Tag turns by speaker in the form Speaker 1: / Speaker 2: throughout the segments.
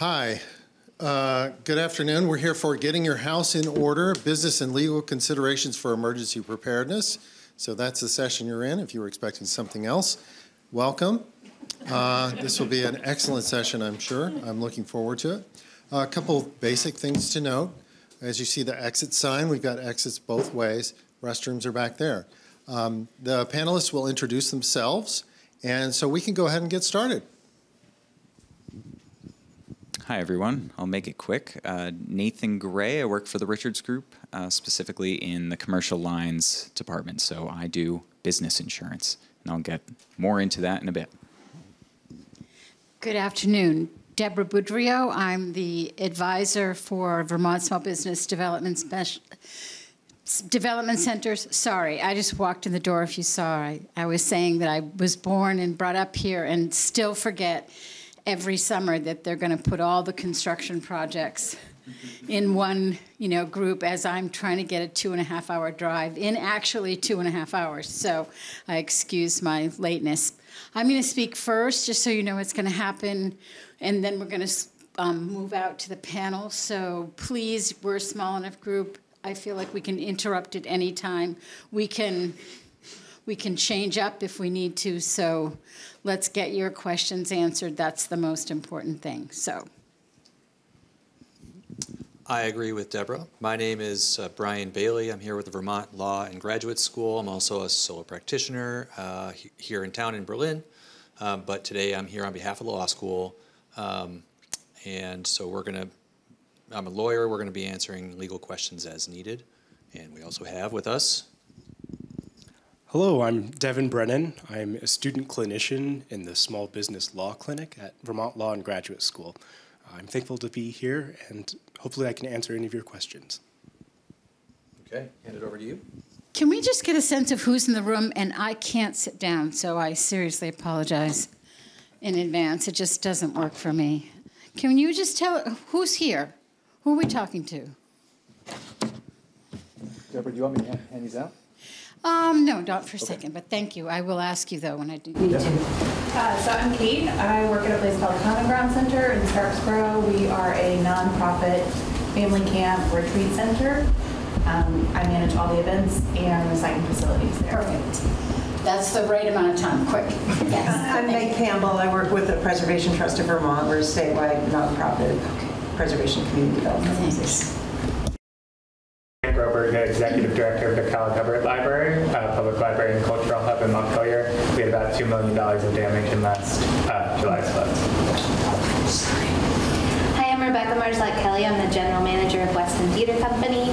Speaker 1: Hi. Uh, good afternoon. We're here for Getting Your House in Order Business and Legal Considerations for Emergency Preparedness. So that's the session you're in. If you were expecting something else, welcome. Uh, this will be an excellent session, I'm sure. I'm looking forward to it. a couple basic things to note. As you see the exit sign, we've got exits both ways. Restrooms are back there. Um, the panelists will introduce themselves, and so we can go ahead and get started.
Speaker 2: Hi, everyone. I'll make it quick. Uh, Nathan Gray, I work for the Richards Group, uh, specifically in the commercial lines department. So I do business insurance, and I'll get more into that in a bit.
Speaker 3: Good afternoon. Deborah Boudrio. I'm the advisor for Vermont Small Business Development Special Development Centers. Sorry, I just walked in the door. If you saw, I, I was saying that I was born and brought up here and still forget every summer that they're going to put all the construction projects in one you know group as I'm trying to get a two and a half hour drive in actually two and a half hours. So I excuse my lateness. I'm going to speak first, just so you know what's going to happen, and then we're going to um, move out to the panel. So please, we're a small enough group. I feel like we can interrupt at any time. We can we can change up if we need to. So let's get your questions answered. That's the most important thing. So.
Speaker 4: I agree with Deborah. My name is uh, Brian Bailey. I'm here with the Vermont Law and Graduate School. I'm also a solo practitioner uh, he here in town in Berlin, um, but today I'm here on behalf of the law school. Um, and so we're going to, I'm a lawyer, we're going to be answering legal questions as needed. And we also have with us.
Speaker 5: Hello, I'm Devin Brennan. I'm a student clinician in the Small Business Law Clinic at Vermont Law and Graduate School. I'm thankful to be here and hopefully I can answer any of your questions.
Speaker 4: Okay, hand it over to you.
Speaker 3: Can we just get a sense of who's in the room? And I can't sit down, so I seriously apologize in advance. It just doesn't work for me. Can you just tell who's here? Who are we talking to?
Speaker 6: Deborah, do you want me to hand these out?
Speaker 3: Um, no, not for a okay. second, but thank you. I will ask you though when I do need
Speaker 6: yes.
Speaker 3: to.
Speaker 7: Uh, so I'm Kate. I work at a place called Common Ground Center in Starksboro. We are a nonprofit family camp retreat center. Um, I manage all the events and the site facilities there.
Speaker 3: Perfect. That's the right amount of time. Quick.
Speaker 8: Yes. I'm Meg Campbell. I work with the Preservation Trust of Vermont. We're a statewide nonprofit okay. preservation community development.
Speaker 3: Thanks.
Speaker 9: Executive Director of the Kellogg Library, uh, Public Library and Cultural Hub in Montpelier. We had about $2 million of damage in last uh, July's floods.
Speaker 10: Hi, I'm Rebecca Marslett Kelly. I'm the General Manager of Weston Theater Company.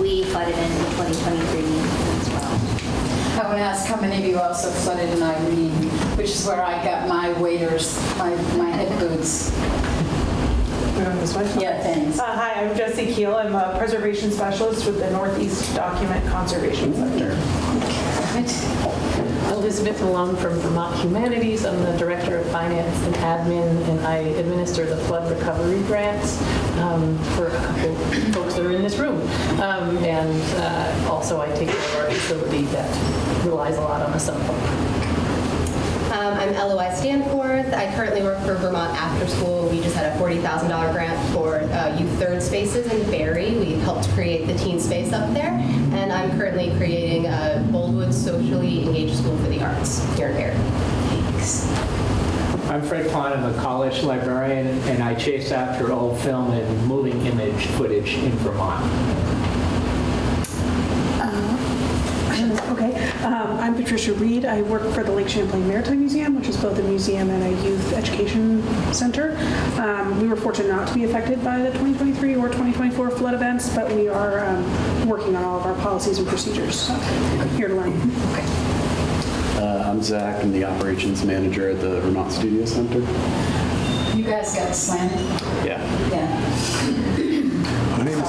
Speaker 10: We flooded in 2023 as well.
Speaker 3: I want to ask how many of you also flooded in Irene, which is where I got my waders, my, my head boots. Yeah, thanks.
Speaker 7: Uh, hi, I'm Jessie Keel. I'm a preservation specialist with the Northeast Document Conservation Center.
Speaker 11: Elizabeth Malone from Vermont Humanities. I'm the Director of Finance and Admin, and I administer the flood recovery grants um, for a couple folks that are in this room. Um, and uh, also I take care of our facility that relies a lot on the sump pump.
Speaker 12: Um, I'm LOI Stanforth. I currently work for Vermont After School. We just had a $40,000 grant for uh, youth third spaces in Barre. We helped create the teen space up there. And I'm currently creating a Boldwood Socially Engaged School for the Arts here in Barre. Thanks.
Speaker 13: I'm Fred Pond. I'm a college librarian, and I chase after old film and moving image footage in Vermont.
Speaker 14: Okay. Um, I'm Patricia Reed. I work for the Lake Champlain Maritime Museum, which is both a museum and a youth education center. Um, we were fortunate not to be affected by the 2023 or 2024 flood events, but we are um, working on all of our policies and procedures. So here to learn. Okay.
Speaker 15: Uh, I'm Zach. I'm the operations manager at the Vermont Studio Center.
Speaker 3: You guys got slanted?
Speaker 15: Yeah.
Speaker 3: Yeah.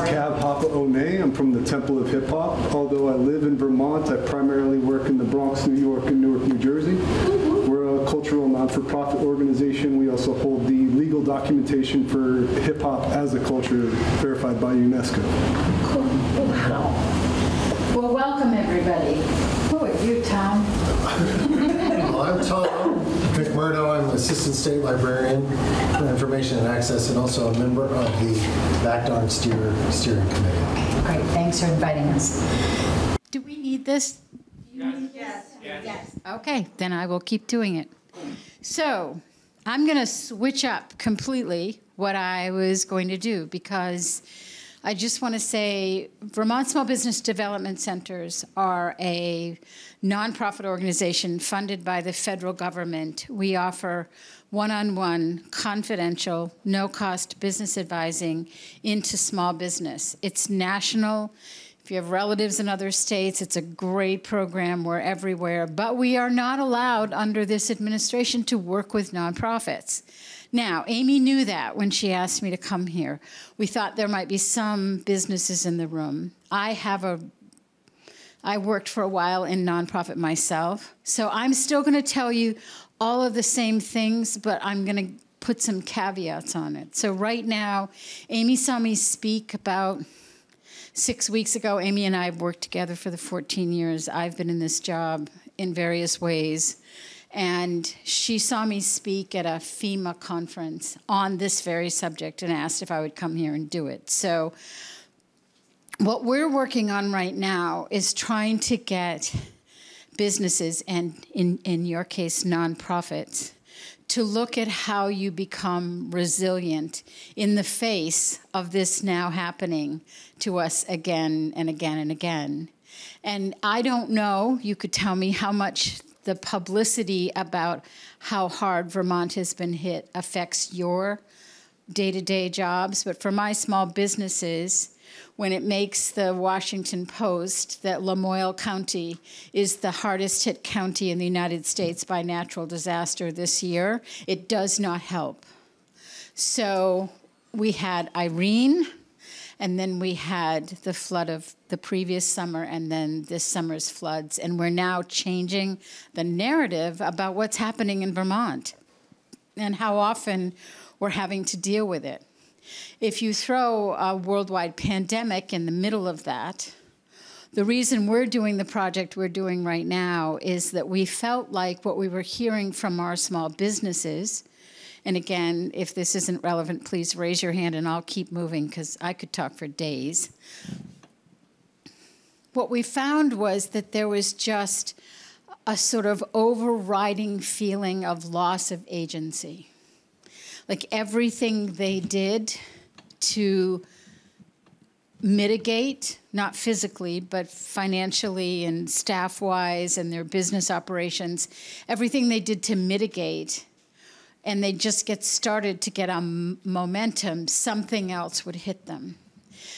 Speaker 16: My name is Cav Papa One. I'm from the Temple of Hip Hop. Although I live in Vermont, I primarily work in the Bronx, New York, and Newark, New Jersey. We're a cultural non-for-profit organization. We also hold the legal documentation for hip hop as a culture verified by UNESCO.
Speaker 3: Cool. Wow. Well, welcome everybody. Who are you, Tom?
Speaker 1: I'm Tom. McMurdo. I'm Assistant State Librarian for Information and Access and also a member of the VACDaRN Steer Steering Committee.
Speaker 3: Great, thanks for inviting us. Do we need this? Yes. Yes. Okay, then I will keep doing it. So I'm going to switch up completely what I was going to do because I just want to say Vermont Small Business Development Centers are a nonprofit organization funded by the federal government. We offer one on one, confidential, no cost business advising into small business. It's national. If you have relatives in other states, it's a great program. We're everywhere. But we are not allowed under this administration to work with nonprofits. Now, Amy knew that when she asked me to come here. We thought there might be some businesses in the room. I have a I worked for a while in nonprofit myself. So I'm still going to tell you all of the same things, but I'm going to put some caveats on it. So right now, Amy saw me speak about six weeks ago. Amy and I have worked together for the 14 years I've been in this job in various ways. And she saw me speak at a FEMA conference on this very subject and asked if I would come here and do it. So what we're working on right now is trying to get businesses and in, in your case nonprofits to look at how you become resilient in the face of this now happening to us again and again and again and i don't know you could tell me how much the publicity about how hard vermont has been hit affects your day-to-day jobs but for my small businesses when it makes the Washington Post that Lamoille County is the hardest hit county in the United States by natural disaster this year. It does not help. So we had Irene, and then we had the flood of the previous summer, and then this summer's floods. And we're now changing the narrative about what's happening in Vermont and how often we're having to deal with it. If you throw a worldwide pandemic in the middle of that, the reason we're doing the project we're doing right now is that we felt like what we were hearing from our small businesses, and again, if this isn't relevant, please raise your hand and I'll keep moving because I could talk for days. What we found was that there was just a sort of overriding feeling of loss of agency like everything they did to mitigate, not physically, but financially and staff wise and their business operations, everything they did to mitigate, and they just get started to get on momentum, something else would hit them.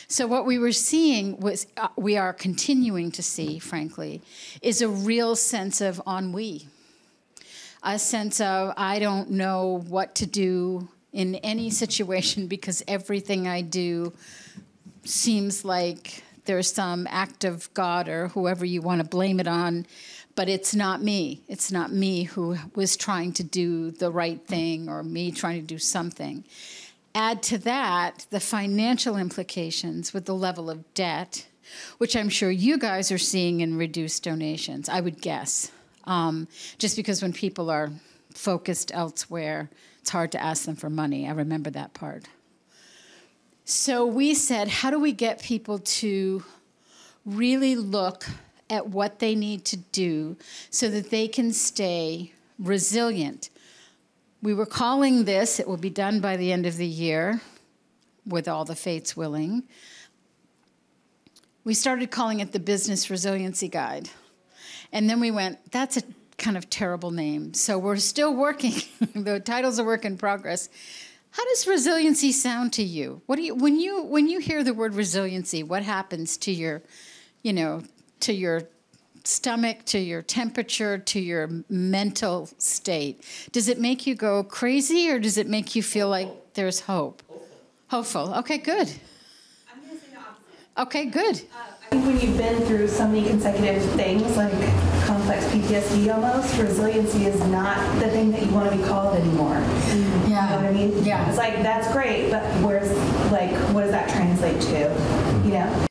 Speaker 3: So, what we were seeing was, uh, we are continuing to see, frankly, is a real sense of ennui a sense of I don't know what to do in any situation because everything I do seems like there's some act of God or whoever you want to blame it on, but it's not me. It's not me who was trying to do the right thing or me trying to do something. Add to that the financial implications with the level of debt, which I'm sure you guys are seeing in reduced donations, I would guess. Um, just because when people are focused elsewhere, it's hard to ask them for money. I remember that part. So we said, how do we get people to really look at what they need to do so that they can stay resilient? We were calling this, it will be done by the end of the year, with all the fates willing. We started calling it the Business Resiliency Guide. And then we went, that's a kind of terrible name. So we're still working. the title's a work in progress. How does resiliency sound to you? What do you when you when you hear the word resiliency, what happens to your, you know, to your stomach, to your temperature, to your mental state? Does it make you go crazy or does it make you feel like there's hope? Hopeful. Okay, good.
Speaker 7: I'm going to say the opposite.
Speaker 3: Okay, good.
Speaker 7: Uh, I think when you've been through so many consecutive things, like complex PTSD almost, resiliency is not the thing that you want to be called anymore.
Speaker 3: Yeah.
Speaker 7: You know what I mean?
Speaker 3: Yeah.
Speaker 7: It's like, that's great, but where's, like, what does that translate to? You know?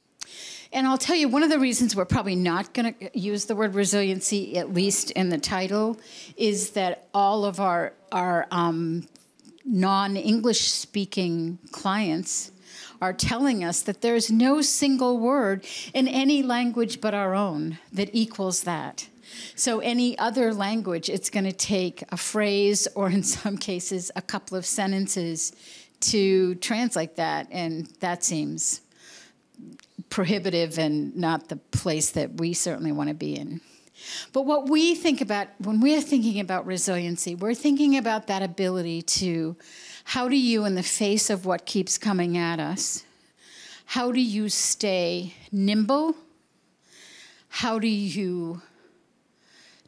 Speaker 3: And I'll tell you, one of the reasons we're probably not going to use the word resiliency, at least in the title, is that all of our, our um, non English speaking clients are telling us that there's no single word in any language but our own that equals that. So, any other language, it's going to take a phrase or, in some cases, a couple of sentences to translate that, and that seems prohibitive and not the place that we certainly want to be in. But what we think about when we're thinking about resiliency, we're thinking about that ability to how do you, in the face of what keeps coming at us, how do you stay nimble? How do you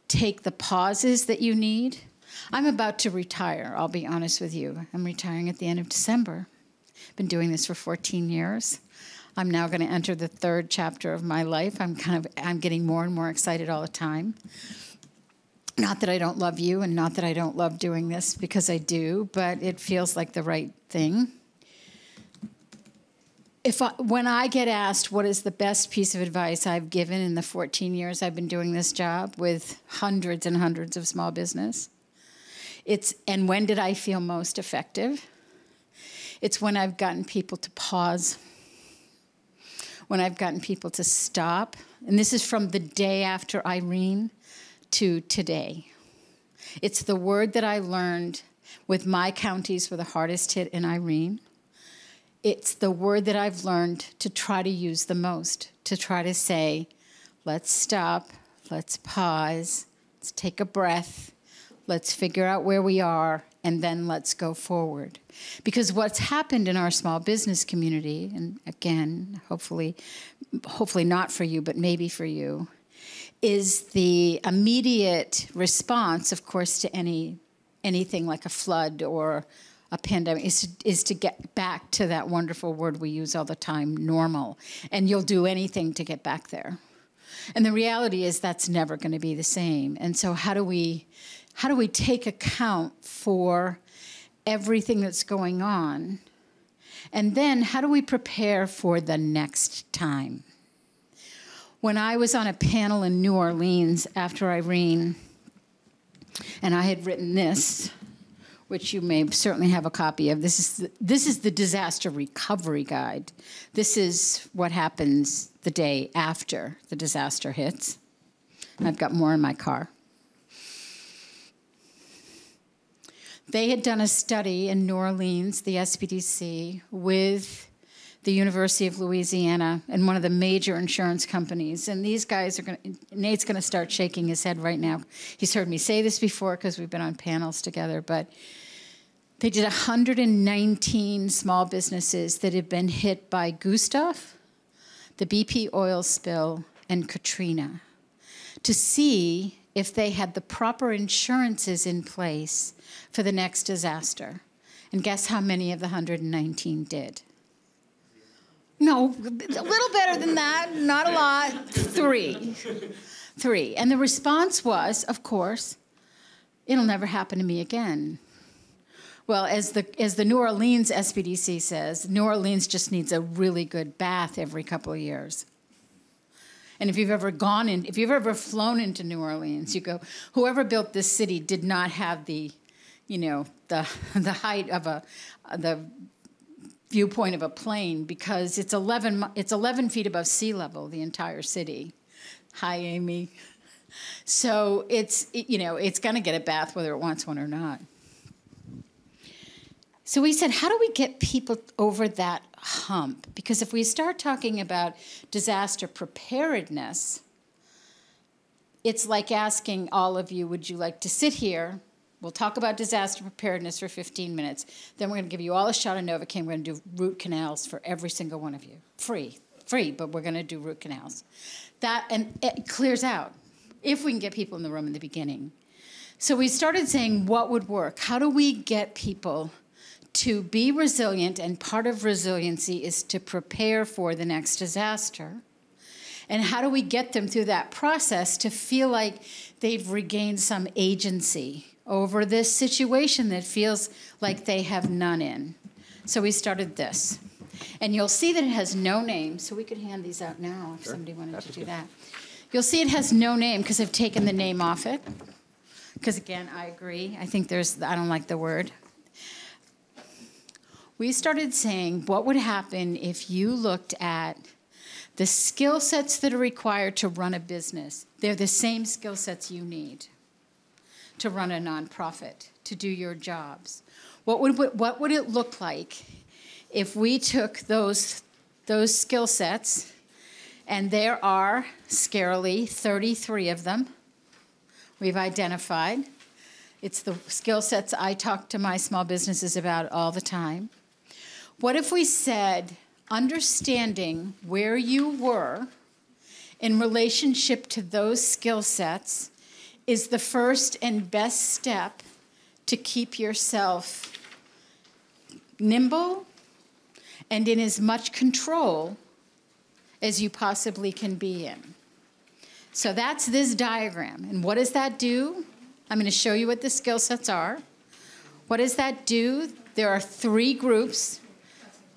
Speaker 3: take the pauses that you need? I'm about to retire, I'll be honest with you. I'm retiring at the end of December. Been doing this for 14 years. I'm now going to enter the third chapter of my life. I'm kind of I'm getting more and more excited all the time. Not that I don't love you and not that I don't love doing this because I do, but it feels like the right thing. If I, when I get asked what is the best piece of advice I've given in the 14 years I've been doing this job with hundreds and hundreds of small business, it's and when did I feel most effective? It's when I've gotten people to pause when I've gotten people to stop. And this is from the day after Irene to today. It's the word that I learned with my counties were the hardest hit in Irene. It's the word that I've learned to try to use the most, to try to say, let's stop, let's pause, let's take a breath, let's figure out where we are, and then let's go forward. Because what's happened in our small business community, and again, hopefully, hopefully not for you, but maybe for you, is the immediate response, of course, to any anything like a flood or a pandemic is to, is to get back to that wonderful word we use all the time, normal. And you'll do anything to get back there. And the reality is that's never going to be the same. And so how do we how do we take account for everything that's going on? And then how do we prepare for the next time? When I was on a panel in New Orleans after Irene, and I had written this, which you may certainly have a copy of. This is the, this is the disaster recovery guide. This is what happens the day after the disaster hits. I've got more in my car. They had done a study in New Orleans, the SBDC, with the University of Louisiana and one of the major insurance companies. And these guys are going Nate's going to start shaking his head right now. He's heard me say this before because we've been on panels together, but they did 119 small businesses that had been hit by Gustav, the BP oil spill, and Katrina to see if they had the proper insurances in place for the next disaster. And guess how many of the 119 did? No, a little better than that, not a lot. Three. Three. And the response was, of course, it'll never happen to me again. Well, as the, as the New Orleans SBDC says, New Orleans just needs a really good bath every couple of years. And if you've ever gone in, if you've ever flown into New Orleans, you go, whoever built this city did not have the, you know, the, the height of a, the viewpoint of a plane because it's 11, it's 11 feet above sea level, the entire city. Hi, Amy. So it's, you know, it's going to get a bath whether it wants one or not. So we said, how do we get people over that hump? Because if we start talking about disaster preparedness, it's like asking all of you, would you like to sit here? We'll talk about disaster preparedness for 15 minutes. Then we're going to give you all a shot of Novocaine. We're going to do root canals for every single one of you. Free, free, but we're going to do root canals. That, and it clears out if we can get people in the room in the beginning. So we started saying what would work? How do we get people to be resilient, and part of resiliency is to prepare for the next disaster. And how do we get them through that process to feel like they've regained some agency over this situation that feels like they have none in? So we started this. And you'll see that it has no name, so we could hand these out now if
Speaker 6: Sure.
Speaker 3: somebody wanted
Speaker 6: Happy
Speaker 3: to do
Speaker 6: to.
Speaker 3: that. You'll see it has no name because I've taken the name off it. Because again, I agree. I think there's, I don't like the word. We started saying, what would happen if you looked at the skill sets that are required to run a business? They're the same skill sets you need to run a nonprofit, to do your jobs. What would, what would it look like if we took those, those skill sets, and there are scarily 33 of them we've identified. It's the skill sets I talk to my small businesses about all the time. What if we said, understanding where you were in relationship to those skill sets is the first and best step to keep yourself nimble and in as much control as you possibly can be in. So that's this diagram. And what does that do? I'm going to show you what the skill sets are. What does that do? There are three groups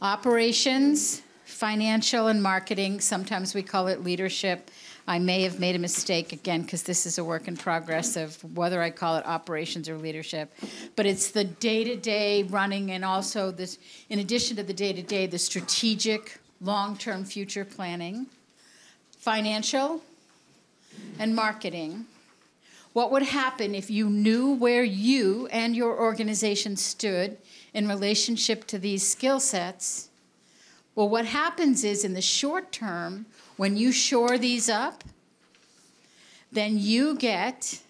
Speaker 3: operations, financial, and marketing. Sometimes we call it leadership. I may have made a mistake again because this is a work in progress of whether I call it operations or leadership. But it's the day to day running and also this, in addition to the day to day, the strategic long term future planning, financial, and marketing. What would happen if you knew where you and your organization stood in relationship to these skill sets? Well, what happens is in the short term, when you shore these up, then you get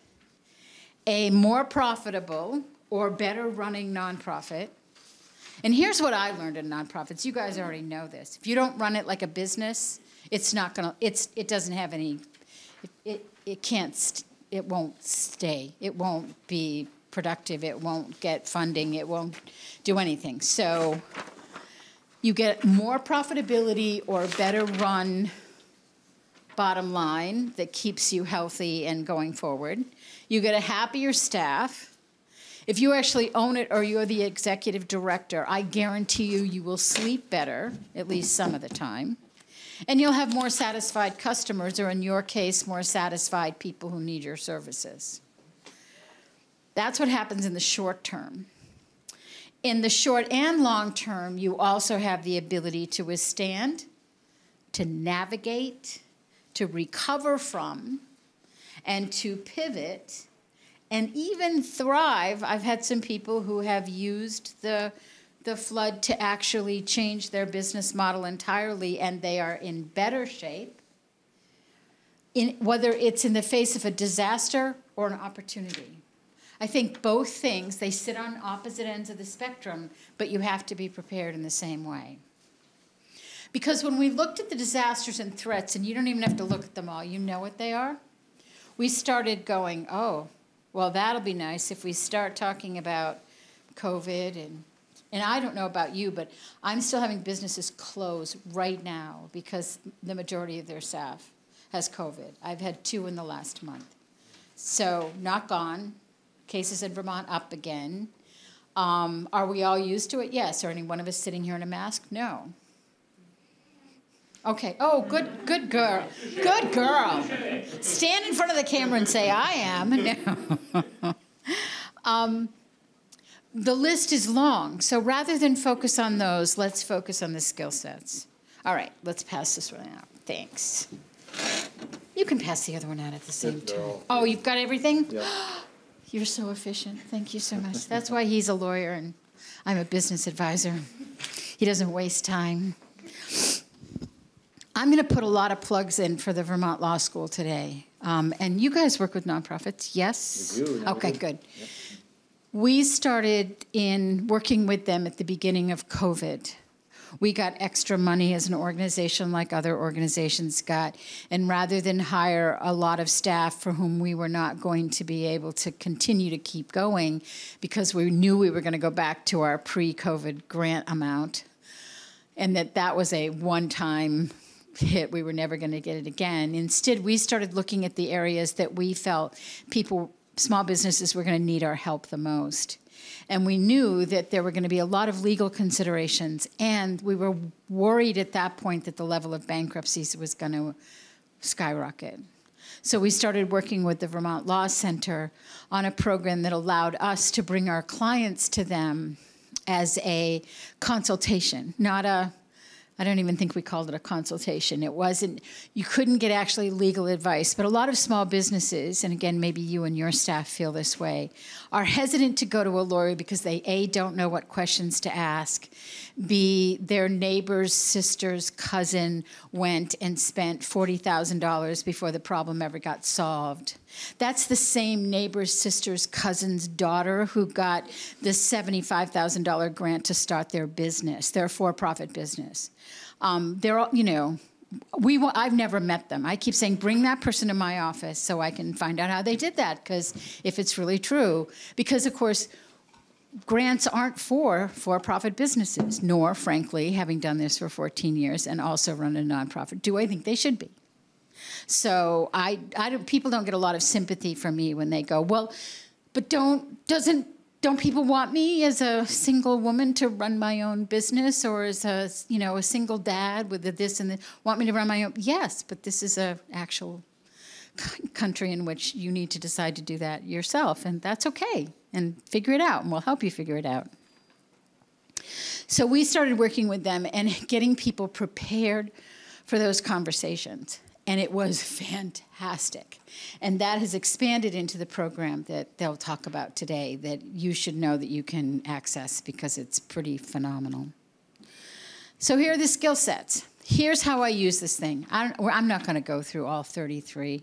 Speaker 3: a more profitable or better running nonprofit. And here's what I learned in nonprofits. You guys already know this. If you don't run it like a business, it's not going to it's it doesn't have any it, it, it can't it won't stay. It won't be productive. It won't get funding. It won't do anything. So you get more profitability or better run bottom line that keeps you healthy and going forward. You get a happier staff. If you actually own it or you're the executive director, I guarantee you you will sleep better, at least some of the time. And you'll have more satisfied customers, or in your case, more satisfied people who need your services. That's what happens in the short term. In the short and long term, you also have the ability to withstand, to navigate, to recover from, and to pivot, and even thrive. I've had some people who have used the the flood to actually change their business model entirely, and they are in better shape. In, whether it's in the face of a disaster or an opportunity. I think both things, they sit on opposite ends of the spectrum, but you have to be prepared in the same way. Because when we looked at the disasters and threats, and you don't even have to look at them all, you know what they are, we started going, oh, well, that'll be nice if we start talking about COVID and and I don't know about you, but I'm still having businesses close right now because the majority of their staff has COVID. I've had two in the last month. So, not gone. Cases in Vermont up again. Um, are we all used to it? Yes. Are any one of us sitting here in a mask? No. Okay. Oh, good, good girl. Good girl. Stand in front of the camera and say, I am. No. um, the list is long, so rather than focus on those, let's focus on the skill sets. All right, let's pass this one out. Thanks. You can pass the other one out at the same time. Oh, you've got everything? You're so efficient. Thank you so much. That's why he's a lawyer and I'm a business advisor. He doesn't waste time. I'm going to put a lot of plugs in for the Vermont Law School today. Um, and you guys work with nonprofits, yes?
Speaker 6: We do,
Speaker 3: Okay, good. We started in working with them at the beginning of COVID. We got extra money as an organization, like other organizations got. And rather than hire a lot of staff for whom we were not going to be able to continue to keep going because we knew we were going to go back to our pre COVID grant amount, and that that was a one time hit, we were never going to get it again. Instead, we started looking at the areas that we felt people small businesses were going to need our help the most. And we knew that there were going to be a lot of legal considerations, and we were worried at that point that the level of bankruptcies was going to skyrocket. So we started working with the Vermont Law Center on a program that allowed us to bring our clients to them as a consultation, not a I don't even think we called it a consultation. It wasn't, you couldn't get actually legal advice. But a lot of small businesses, and again, maybe you and your staff feel this way, are hesitant to go to a lawyer because they A, don't know what questions to ask, B, their neighbor's sister's cousin went and spent $40,000 before the problem ever got solved. That's the same neighbor's sister's cousin's daughter who got the $75,000 grant to start their business, their for profit business. Um, they're all, you know, we I've never met them. I keep saying, bring that person to my office so I can find out how they did that, because if it's really true, because of course, grants aren't for for-profit businesses, nor, frankly, having done this for 14 years and also run a nonprofit, do I think they should be. So I, I don't, people don't get a lot of sympathy from me when they go, well, but don't doesn't don't people want me as a single woman to run my own business or as a you know a single dad with the this and the want me to run my own yes but this is a actual country in which you need to decide to do that yourself and that's okay and figure it out and we'll help you figure it out so we started working with them and getting people prepared for those conversations and it was fantastic. And that has expanded into the program that they'll talk about today that you should know that you can access because it's pretty phenomenal. So here are the skill sets. Here's how I use this thing. I am not going to go through all 33.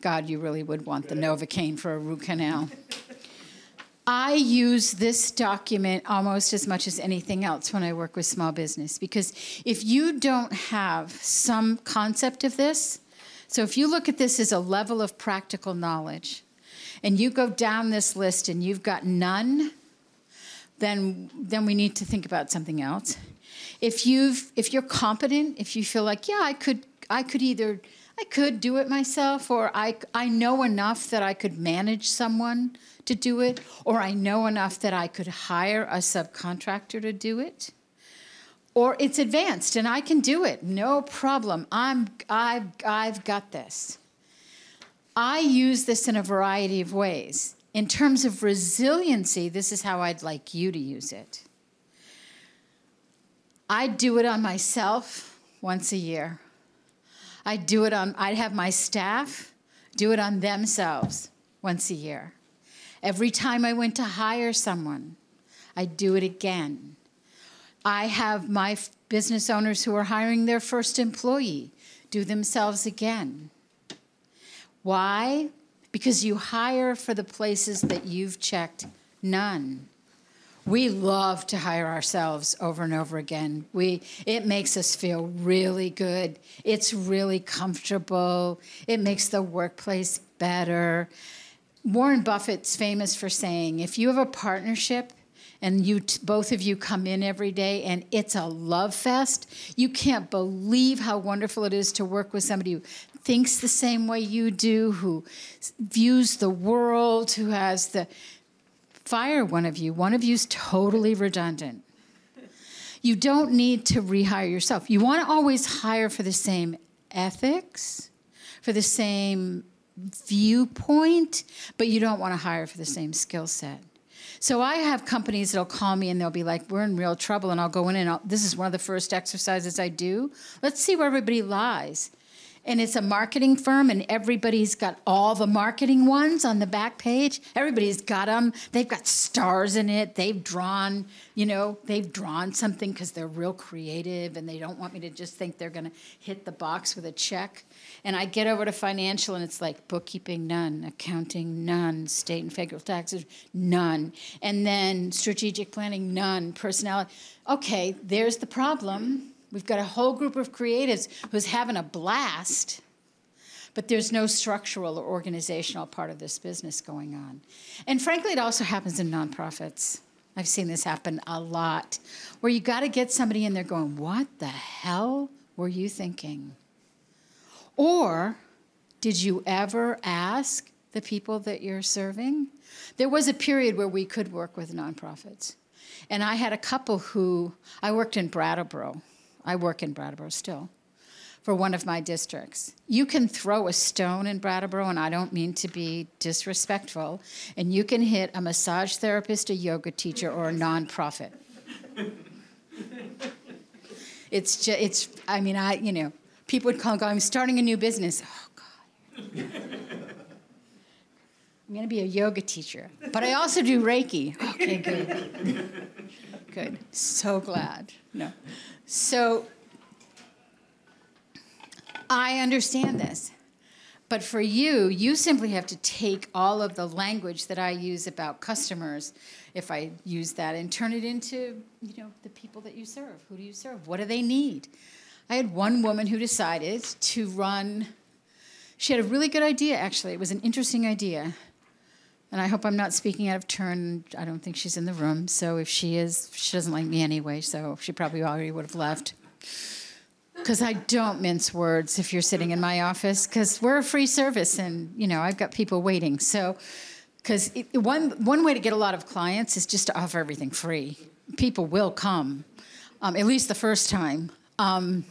Speaker 3: God, you really would want the Novocaine for a root canal. I use this document almost as much as anything else when I work with small business because if you don't have some concept of this, so if you look at this as a level of practical knowledge, and you go down this list and you've got none, then then we need to think about something else. If you've if you're competent, if you feel like, yeah, I could I could either I could do it myself or I I know enough that I could manage someone to do it or I know enough that I could hire a subcontractor to do it or it's advanced and I can do it. No problem. I'm I've I've got this. I use this in a variety of ways. In terms of resiliency, this is how I'd like you to use it. I'd do it on myself once a year. I'd do it on I'd have my staff do it on themselves once a year. Every time I went to hire someone, I'd do it again. I have my business owners who are hiring their first employee do themselves again. Why? Because you hire for the places that you've checked none. We love to hire ourselves over and over again. We, it makes us feel really good. It's really comfortable. It makes the workplace better. Warren Buffett's famous for saying if you have a partnership, and you both of you come in every day and it's a love fest. You can't believe how wonderful it is to work with somebody who thinks the same way you do, who views the world, who has the fire one of you. One of you's totally redundant. You don't need to rehire yourself. You want to always hire for the same ethics, for the same viewpoint, but you don't want to hire for the same skill set. So I have companies that'll call me and they'll be like, "We're in real trouble," and I'll go in and I'll, this is one of the first exercises I do. Let's see where everybody lies and it's a marketing firm and everybody's got all the marketing ones on the back page. Everybody's got them they've got stars in it. They've drawn you know they've drawn something because they're real creative and they don't want me to just think they're going to hit the box with a check. And i get over to financial and it's like bookkeeping none. Accounting none. State and federal taxes none. And then strategic planning none. Personality okay there's the problem We've got a whole group of creatives who's having a blast, but there's no structural or organizational part of this business going on. And frankly, it also happens in nonprofits. I've seen this happen a lot, where you got to get somebody in there going, What the hell were you thinking? Or did you ever ask the people that you're serving. There was a period where we could work with nonprofits. And I had a couple who, I worked in Brattleboro. I work in Brattleboro still for one of my districts. You can throw a stone in Brattleboro, and I don't mean to be disrespectful, and you can hit a massage therapist, a yoga teacher, or a nonprofit. it's just, it's, I mean, I, you know, people would call and go, I'm starting a new business. Oh, God. I'm going to be a yoga teacher, but I also do Reiki. Okay, good. good. So glad. No. So I understand this. But for you, you simply have to take all of the language that I use about customers, if I use that, and turn it into, you know, the people that you serve. Who do you serve? What do they need? I had one woman who decided to run. She had a really good idea, actually. It was an interesting idea. And I hope I'm not speaking out of turn. I don't think she's in the room. So if she is, she doesn't like me anyway. So she probably already would have left because I don't mince words if you're sitting in my office because we're a free service and you know I've got people waiting. So because one one way to get a lot of clients is just to offer everything free. People will come, um, at least the first time. Um,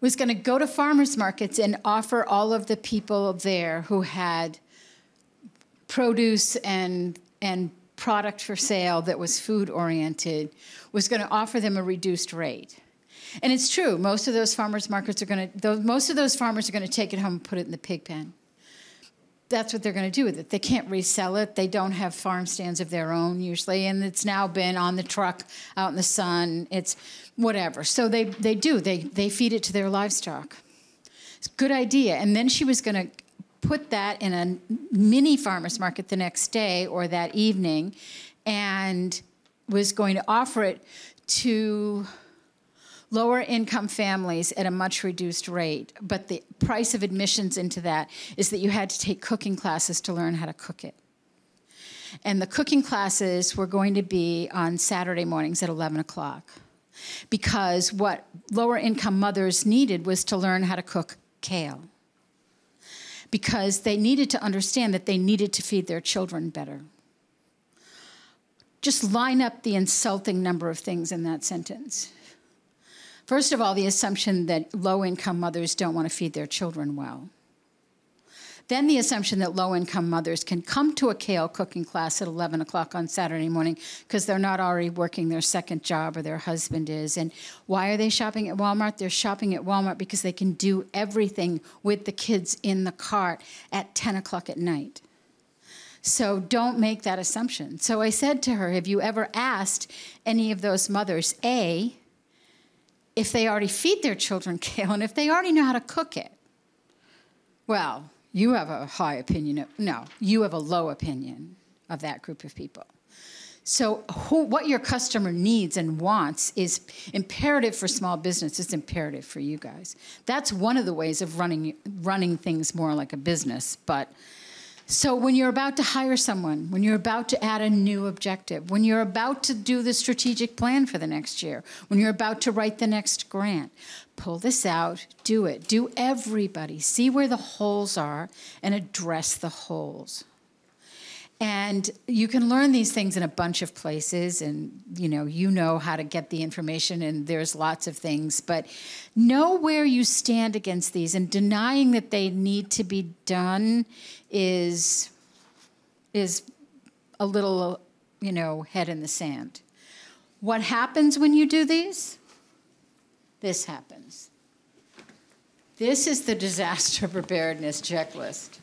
Speaker 3: was going to go to farmers markets and offer all of the people there who had produce and and product for sale that was food oriented was going to offer them a reduced rate and it's true. Most of those farmers markets are going to, most of those farmers are going to take it home and put it in the pig pen. That's what they're going to do with it. They can't resell it. They don't have farm stands of their own usually, and it's now been on the truck out in the sun. It's whatever. So they they do. They they feed it to their livestock. It's a good idea. And then she was going to put that in a mini farmers market the next day or that evening, and was going to offer it to lower income families at a much reduced rate, but the price of admissions into that is that you had to take cooking classes to learn how to cook it. And the cooking classes were going to be on Saturday mornings at 11 o'clock because what lower income mothers needed was to learn how to cook kale because they needed to understand that they needed to feed their children better. Just line up the insulting number of things in that sentence. First of all, the assumption that low income mothers don't want to feed their children well. Then the assumption that low income mothers can come to a kale cooking class at 11 o'clock on Saturday morning because they're not already working their second job or their husband is. And why are they shopping at Walmart? They're shopping at Walmart because they can do everything with the kids in the cart at 10 o'clock at night. So don't make that assumption. So I said to her, Have you ever asked any of those mothers, A, if they already feed their children kale and if they already know how to cook it. Well, you have a high opinion of, no, you have a low opinion of that group of people. So, who, what your customer needs and wants is imperative for small business. It's imperative for you guys. That's one of the ways of running running things more like a business. But so, when you're about to hire someone, when you're about to add a new objective, when you're about to do the strategic plan for the next year, when you're about to write the next grant, pull this out, do it. Do everybody. See where the holes are and address the holes. And you can learn these things in a bunch of places, and you know, you know how to get the information, and there's lots of things, but know where you stand against these, and denying that they need to be done is is a little, you know, head in the sand. What happens when you do these? This happens. This is the disaster preparedness checklist.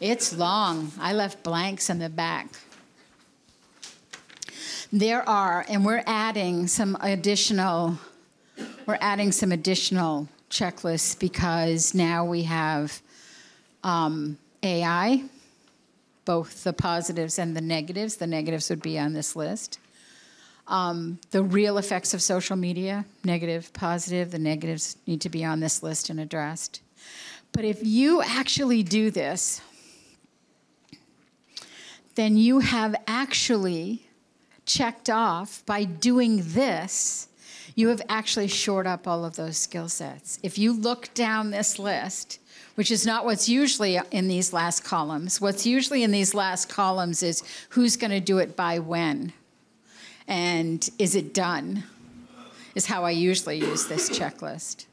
Speaker 3: It's long. I left blanks in the back. There are, and we're adding some additional, we're adding some additional checklists because now we have um, AI, both the positives and the negatives. The negatives would be on this list. Um, the real effects of social media, negative, positive, the negatives need to be on this list and addressed. But if you actually do this, then you have actually checked off by doing this, you have actually shored up all of those skill sets. If you look down this list, which is not what's usually in these last columns, what's usually in these last columns is who's going to do it by when and is it done, is how I usually use this checklist.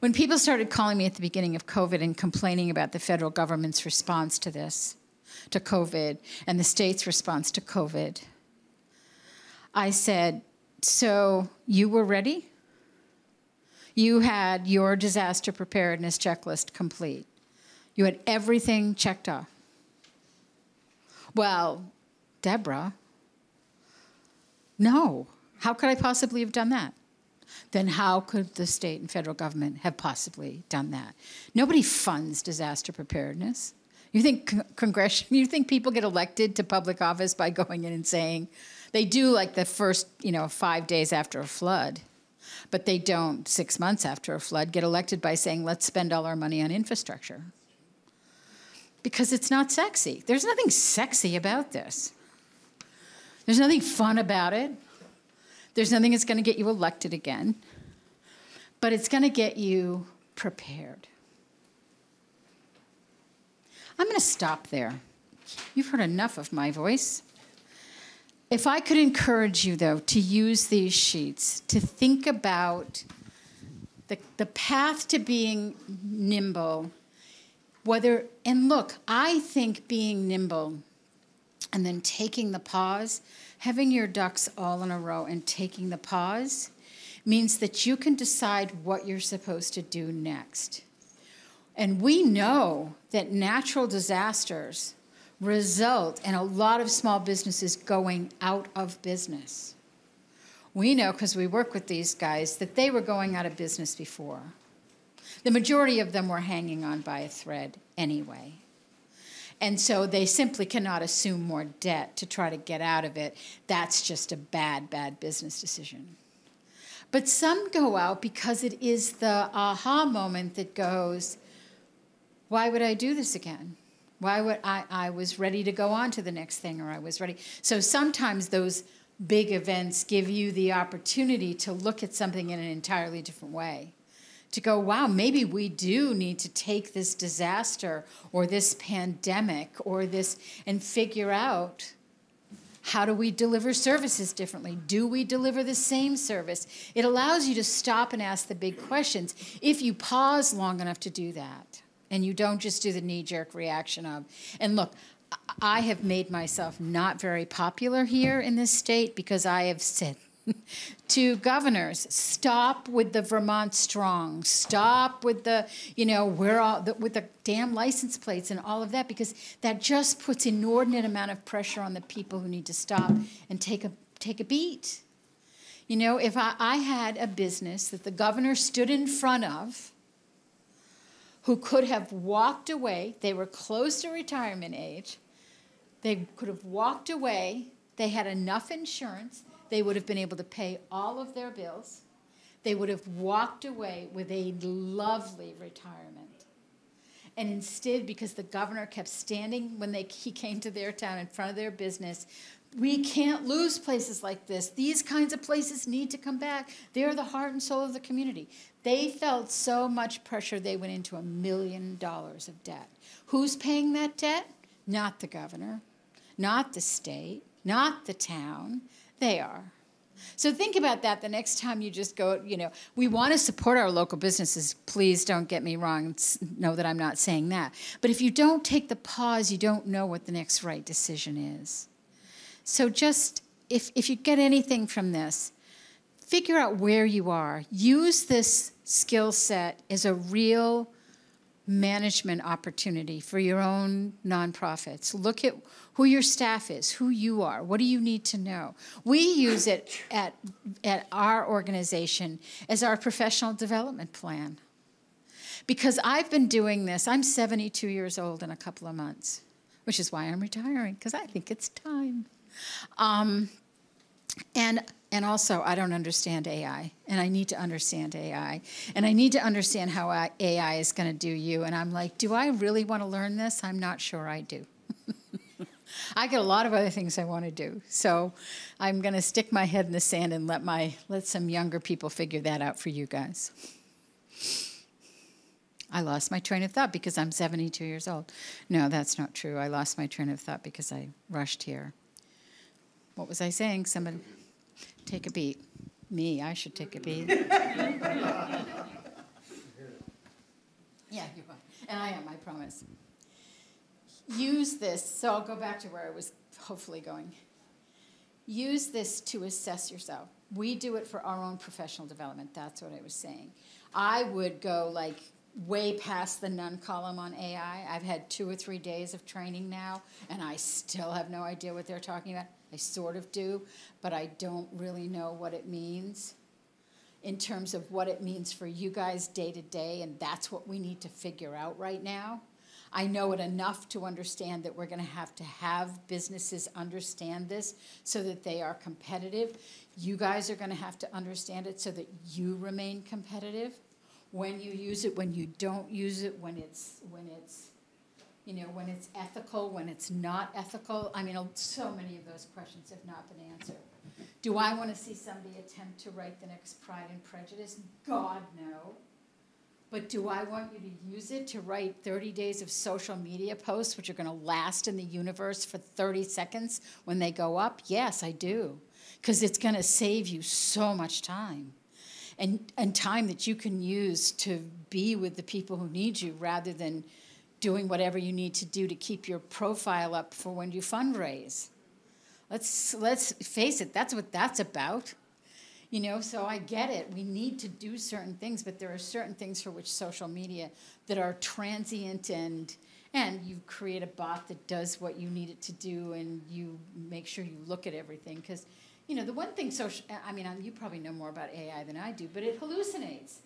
Speaker 3: When people started calling me at the beginning of COVID and complaining about the federal government's response to this, to COVID, and the state's response to COVID, I said, So you were ready? You had your disaster preparedness checklist complete. You had everything checked off. Well, Deborah, no. How could I possibly have done that? Then how could the state and federal government have possibly done that? Nobody funds disaster preparedness. You think Congress, you think people get elected to public office by going in and saying, they do like the first, you know, five days after a flood, but they don't six months after a flood get elected by saying, let's spend all our money on infrastructure. Because it's not sexy. There's nothing sexy about this. There's nothing fun about it. There's nothing that's going to get you elected again. But it's going to get you prepared. I'm going to stop there. You've heard enough of my voice. If I could encourage you, though, to use these sheets, to think about the, the path to being nimble, whether, and look, I think being nimble and then taking the pause, having your ducks all in a row and taking the pause means that you can decide what you're supposed to do next. And we know that natural disasters result in a lot of small businesses going out of business. We know because we work with these guys that they were going out of business before. The majority of them were hanging on by a thread anyway. And so they simply cannot assume more debt to try to get out of it. That's just a bad, bad business decision. But some go out because it is the aha moment that goes, why would I do this again? Why would I? I was ready to go on to the next thing, or I was ready. So sometimes those big events give you the opportunity to look at something in an entirely different way to go, wow, maybe we do need to take this disaster or this pandemic or this and figure out how do we deliver services differently? Do we deliver the same service? It allows you to stop and ask the big questions if you pause long enough to do that and you don't just do the knee jerk reaction of, and look, I have made myself not very popular here in this state because I have said to governors stop with the vermont strong stop with the you know we're all the, with the damn license plates and all of that because that just puts inordinate amount of pressure on the people who need to stop and take a take a beat. You know if i, I had a business that the governor stood in front of who could have walked away they were close to retirement age they could have walked away they had enough insurance they would have been able to pay all of their bills. They would have walked away with a lovely retirement. And instead, because the governor kept standing when they, he came to their town in front of their business, we can't lose places like this. These kinds of places need to come back. They're the heart and soul of the community. They felt so much pressure, they went into a million dollars of debt. Who's paying that debt? Not the governor, not the state, not the town. They are. So think about that the next time you just go, you know, we want to support our local businesses. Please don't get me wrong. Know that I'm not saying that. But if you don't take the pause, you don't know what the next right decision is. So just, if, if you get anything from this, figure out where you are. Use this skill set as a real management opportunity for your own nonprofits. Look at who your staff is, who you are, what do you need to know. We use it at, at our organization as our professional development plan. Because I've been doing this, I'm 72 years old in a couple of months, which is why I'm retiring, because I think it's time. Um, and and also, I don't understand AI, and I need to understand AI, and I need to understand how AI is going to do you. And I'm like, do I really want to learn this? I'm not sure I do. I got a lot of other things I want to do. So I'm going to stick my head in the sand and let my let some younger people figure that out for you guys. I lost my train of thought because I'm 72 years old. No, that's not true. I lost my train of thought because I rushed here. What was I saying? Somebody take a beat. Me, I should take a beat. yeah, you are. And I am, I promise. Use this, so I'll go back to where I was hopefully going. Use this to assess yourself. We do it for our own professional development. That's what I was saying. I would go like way past the none column on AI. I've had two or three days of training now, and I still have no idea what they're talking about. I sort of do, but I don't really know what it means in terms of what it means for you guys day to day, and that's what we need to figure out right now. I know it enough to understand that we're going to have to have businesses understand this so that they are competitive. You guys are going to have to understand it so that you remain competitive. When you use it, when you don't use it, when it's when it's you know when it's ethical, when it's not ethical. I mean, so many of those questions have not been answered. Do I want to see somebody attempt to write the next Pride and Prejudice? God no. But do I want you to use it to write 30 days of social media posts, which are going to last in the universe for 30 seconds when they go up? Yes, I do. Because it's going to save you so much time. And, and time that you can use to be with the people who need you rather than doing whatever you need to do to keep your profile up for when you fundraise. Let's, let's face it, that's what that's about. You know, so I get it. We need to do certain things, but there are certain things for which social media that are transient and and you create a bot that does what you need it to do and you make sure you look at everything because you know the one thing social i mean um, you probably know more about ai than i do but it hallucinates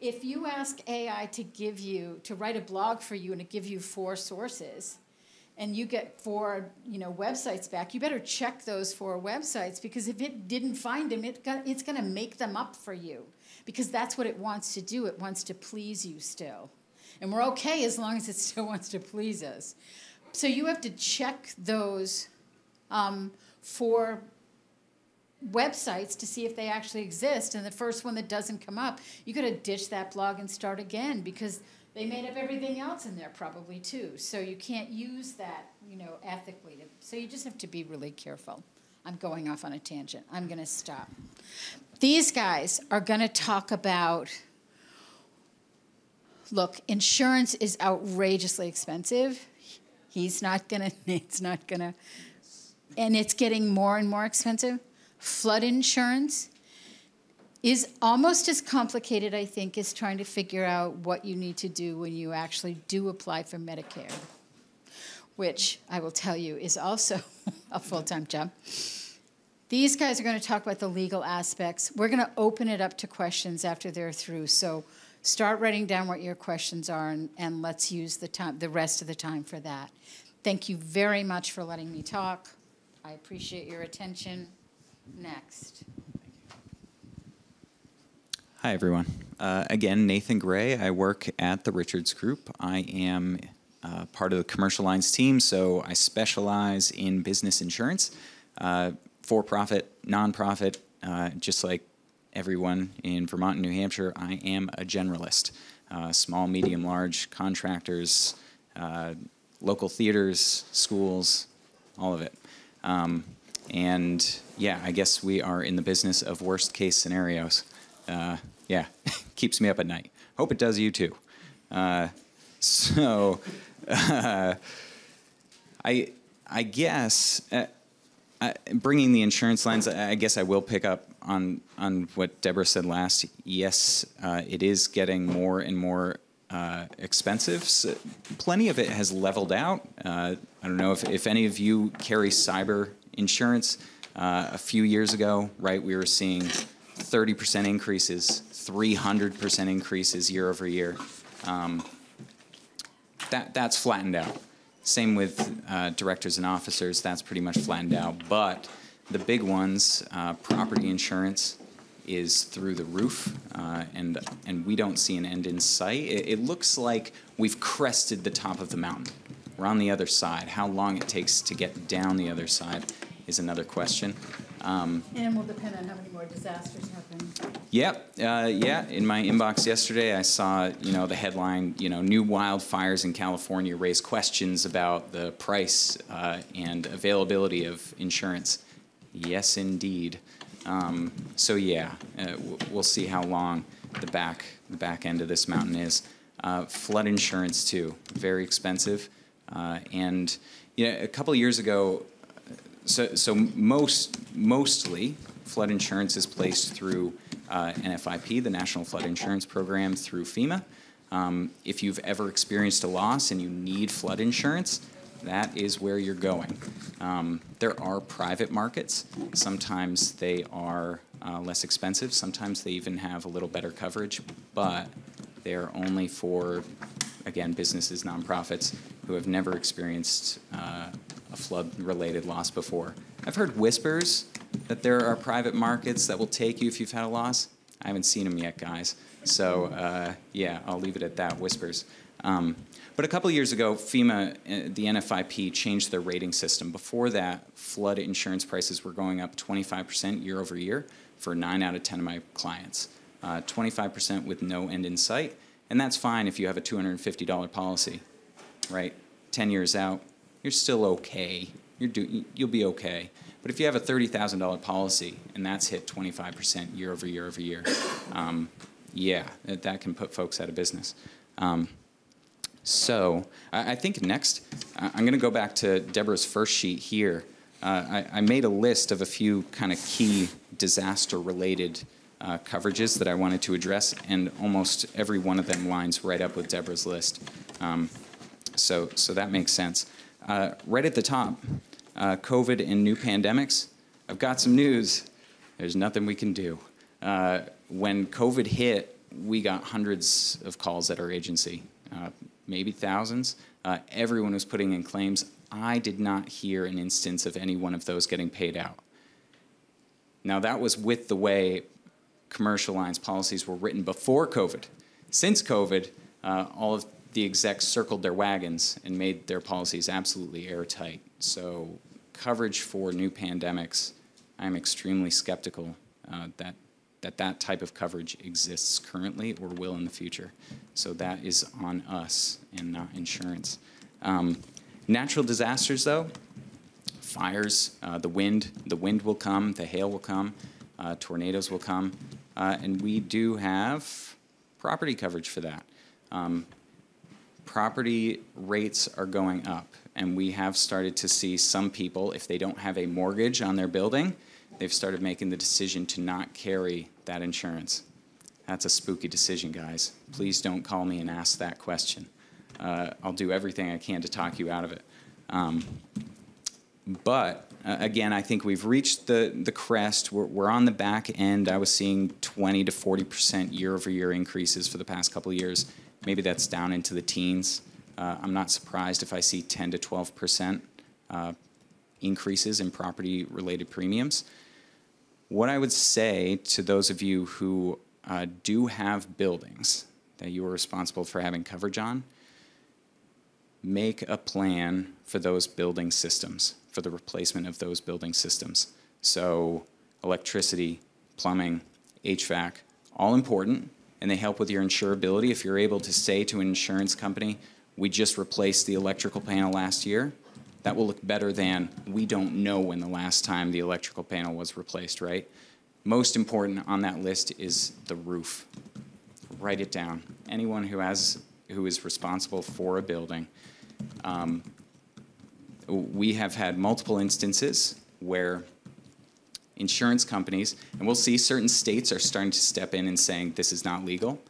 Speaker 3: if you ask ai to give you to write a blog for you and to give you four sources and you get four you know websites back you better check those four websites because if it didn't find them it got, it's going to make them up for you because that's what it wants to do it wants to please you still. And we're okay as long as it still wants to please us. So you have to check those um, four websites to see if they actually exist and the first one that doesn't come up you got to ditch that blog and start again because they made up everything else in there probably too. So you can't use that, you know, ethically. To, so you just have to be really careful. I'm going off on a tangent. I'm going to stop. These guys are going to talk about look, insurance is outrageously expensive. He's not going to, it's not going to, and it's getting more and more expensive. Flood insurance is almost as complicated, I think, as trying to figure out what you need to do when you actually do apply for Medicare, which I will tell you is also a full time job. These guys are going to talk about the legal aspects. We're going to open it up to questions after they're through. So start writing down what your questions are, and, and let's use the time, the rest of the time for that. Thank you very much for letting me talk. I appreciate your attention. Next.
Speaker 2: Hi, everyone. Uh, again, Nathan Gray. I work at the Richards Group. I am uh, part of the commercial lines team, so I specialize in business insurance, uh, for profit, nonprofit, uh, just like everyone in Vermont and New Hampshire. I am a generalist. Uh, small, medium, large contractors, uh, local theaters, schools, all of it. Um, and yeah, I guess we are in the business of worst case scenarios uh, yeah, keeps me up at night. Hope it does you too. Uh, so, uh, I I guess uh, I, bringing the insurance lens, I guess I will pick up on on what Deborah said last. Yes, uh, it is getting more and more uh, expensive. So plenty of it has leveled out. Uh, I don't know if, if any of you carry cyber insurance. Uh, a few years ago, right, we were seeing 30% increases, 300% increases year over year. Um, that, that's flattened out. Same with uh, directors and officers, that's pretty much flattened out. But the big ones, uh, property insurance, is through the roof, uh, and and we don't see an end in sight. It, it, looks like we've crested the top of the mountain, We're on the other side. How long it takes to get down the other side is another question. Um,
Speaker 3: And will depend on how many more disasters happen.
Speaker 2: Yep, uh, yeah. In my inbox yesterday, I saw you know the headline. You know, new wildfires in California raise questions about the price uh, and availability of insurance. Yes, indeed. Um, so yeah, uh, w- we'll see how long the back the back end of this mountain is. Uh, flood insurance too, very expensive. Uh, and you know, a couple of years ago, so, so most, mostly, flood insurance is placed through uh, NFIP, the National Flood Insurance Program, through FEMA. Um, if you've ever experienced a loss and you need flood insurance, that is where you're going. Um, there are private markets. Sometimes they are uh, less expensive. Sometimes they even have a little better coverage, but they're only for, again, businesses, nonprofits who have never experienced uh, a flood-related loss before. I've heard whispers that there are private markets that will take you if you've had a loss. I haven't seen them yet, guys. So uh, yeah, I'll leave it at that. Whispers. Um, but a couple years ago, FEMA, uh, the NFIP, changed their rating system. Before that, flood insurance prices were going up 25% year over year for nine out of 10 of my clients. Uh, 25% with no end in sight, and that's fine if you have a $250 policy, right? 10 years out, you're still okay. You're do, you'll be okay. But if you have a $30,000 policy and that's hit 25% year over year over year, um, yeah, that, that can put folks out of business. Um, so I, I think next, I'm going to go back to Deborah's first sheet here. Uh, I, I made a list of a few kind of key disaster-related uh, coverages that I wanted to address, and almost every one of them lines right up with Deborah's list. Um, so, so that makes sense. Uh, right at the top, uh, COVID and new pandemics. I've got some news. There's nothing we can do. Uh, when COVID hit, we got hundreds of calls at our agency, uh, maybe thousands. Uh, everyone was putting in claims. I did not hear an instance of any one of those getting paid out. Now, that was with the way commercial lines policies were written before COVID. Since COVID, uh, all of the execs circled their wagons and made their policies absolutely airtight. So, coverage for new pandemics, I'm extremely skeptical uh, that, that that type of coverage exists currently or will in the future. So, that is on us and not insurance. Um, natural disasters, though, fires, uh, the wind, the wind will come, the hail will come, uh, tornadoes will come, uh, and we do have property coverage for that. Um, property rates are going up, and we have started to see some people, if they don't have a mortgage on their building, they've started making the decision to not carry that insurance. That's a spooky decision, guys. Please don't call me and ask that question. Uh, I'll do everything I can to talk you out of it. Um, but uh, again, I think we've reached the, the crest. We're, we're on the back end. I was seeing 20 to 40% year over year increases for the past couple of years. Maybe that's down into the teens. Uh, I'm not surprised if I see 10 to 12% uh, increases in property related premiums. What I would say to those of you who uh, do have buildings that you are responsible for having coverage on, make a plan for those building systems, for the replacement of those building systems. So, electricity, plumbing, HVAC, all important, and they help with your insurability. If you're able to say to an insurance company, we just replaced the electrical panel last year, that will look better than we don't know when the last time the electrical panel was replaced, right? Most important on that list is the roof. Write it down. Anyone who has who is responsible for a building. Um, we have had multiple instances where insurance companies, and we'll see certain states are starting to step in and saying this is not legal,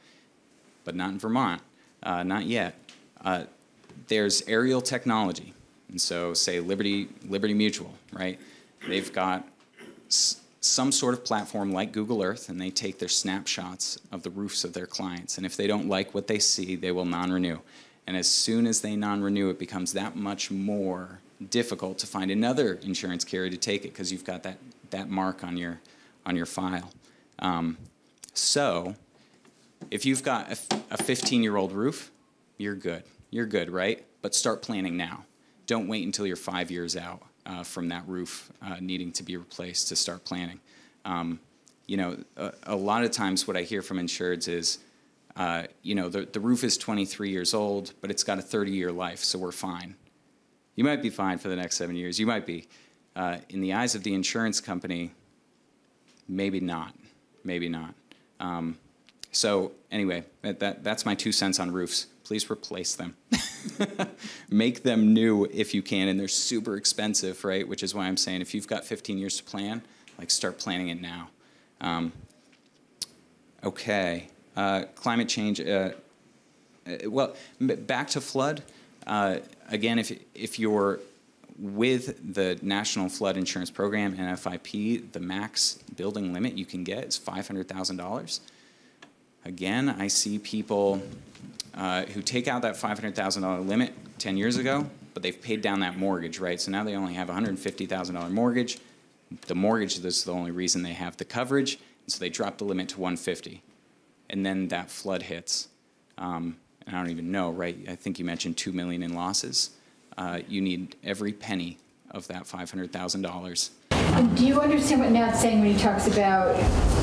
Speaker 2: but not in Vermont, uh, not yet. Uh, there's aerial technology, and so say Liberty Liberty Mutual, right? They've got some sort of platform like Google Earth, and they take their snapshots of the roofs of their clients, and if they don't like what they see, they will non-renew. And as soon as they non-renew, it becomes that much more difficult to find another insurance carrier to take it because you've got that that mark on your on your file. Um, so, if you've got a 15 year old roof, you're good. you're good, right? But start planning now. Don't wait until you're five years out uh, from that roof uh, needing to be replaced to start planning. Um, you know, a, a, lot of times what I hear from insureds is, uh, you know, the, the roof is 23 years old, but it's got a 30 year life, so we're fine. You might be fine for the next seven years. You might be. Uh, in the eyes of the insurance company, maybe not. Maybe not. Um, so anyway, that, that, that's my two cents on roofs. Please replace them. Make them new if you can, and they're super expensive, right? Which is why I'm saying if you've got 15 years to plan, like start planning it now. Um, okay, uh, climate change. Uh, uh well, back to flood. Uh, again, if if you're with the National Flood Insurance Program, NFIP, the max building limit you can get is $500,000. Again, I see people uh, who take out that $500,000 limit 10 years ago, but they've paid down that mortgage, right? So now they only have $150,000 mortgage. The mortgage is the only reason they have the coverage, and so they drop the limit to 150. And then that flood hits. Um, and I don't even know, right? I think you mentioned 2 million in losses uh, you need every penny of that $500,000.
Speaker 3: Do you understand what Nat's saying when he talks about,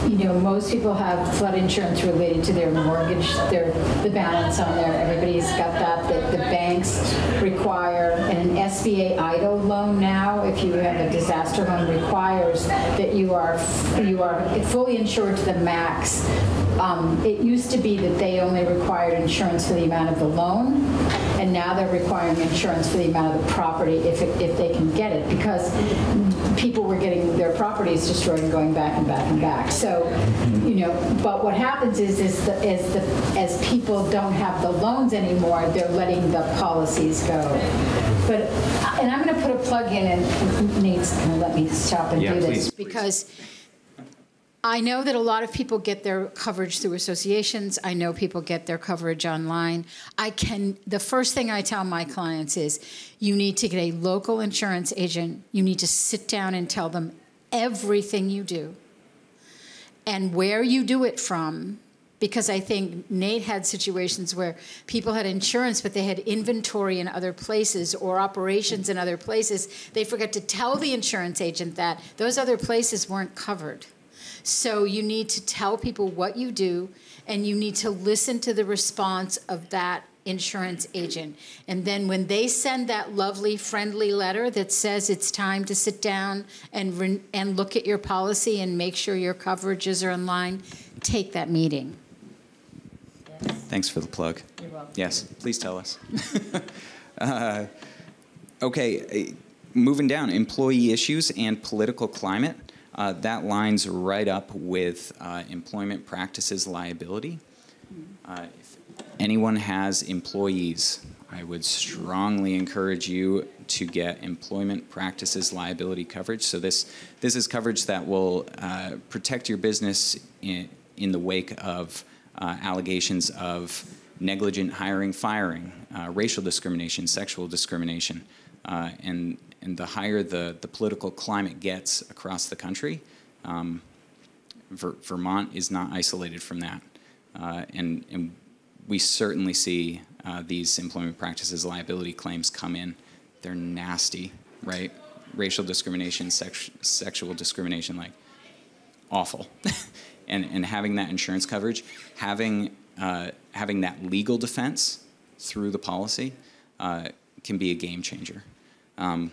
Speaker 3: you know, most people have flood insurance related to their mortgage, their the balance on there. Everybody's got that. That the banks require, an SBA EIDL loan now, if you have a disaster loan, requires that you are you are fully insured to the max. Um, it used to be that they only required insurance for the amount of the loan and now they're requiring insurance for the amount of the property if, it, if they can get it because people were getting their properties destroyed and going back and back and back. So, you know, but what happens is, is, the, is the, as people don't have the loans anymore, they're letting the policies go. But, and I'm going to put a plug in, and Nate's going to let me stop and
Speaker 2: yeah,
Speaker 3: do
Speaker 2: this
Speaker 3: please, because I know that a lot of people get their coverage through associations. I know people get their coverage online. I can the first thing I tell my clients is you need to get a local insurance agent. You need to sit down and tell them everything you do and where you do it from because I think Nate had situations where people had insurance, but they had inventory in other places or operations in other places. They forgot to tell the insurance agent that those other places weren't covered. So you need to tell people what you do, and you need to listen to the response of that insurance agent. And then when they send that lovely, friendly letter that says it's time to sit down and, re- and look at your policy and make sure your coverages are in line, take that meeting.
Speaker 2: Thanks for the plug.
Speaker 3: You're welcome.
Speaker 2: Yes, please tell us. uh, okay, uh, moving down employee issues and political climate. Uh, that lines right up with uh, employment practices liability. Uh, if anyone has employees, I would strongly encourage you to get employment practices liability coverage. So this this is coverage that will uh, protect your business in, in the wake of uh, allegations of negligent hiring, firing, uh, racial discrimination, sexual discrimination, and and the higher the, the political climate gets across the country, um, Ver, Vermont is not isolated from that. Uh, and, and we certainly see uh, these employment practices liability claims come in. They're nasty, right? Racial discrimination, sex, sexual discrimination, like awful. and, and having that insurance coverage, having, uh, having that legal defense through the policy uh, can be a game changer. Um,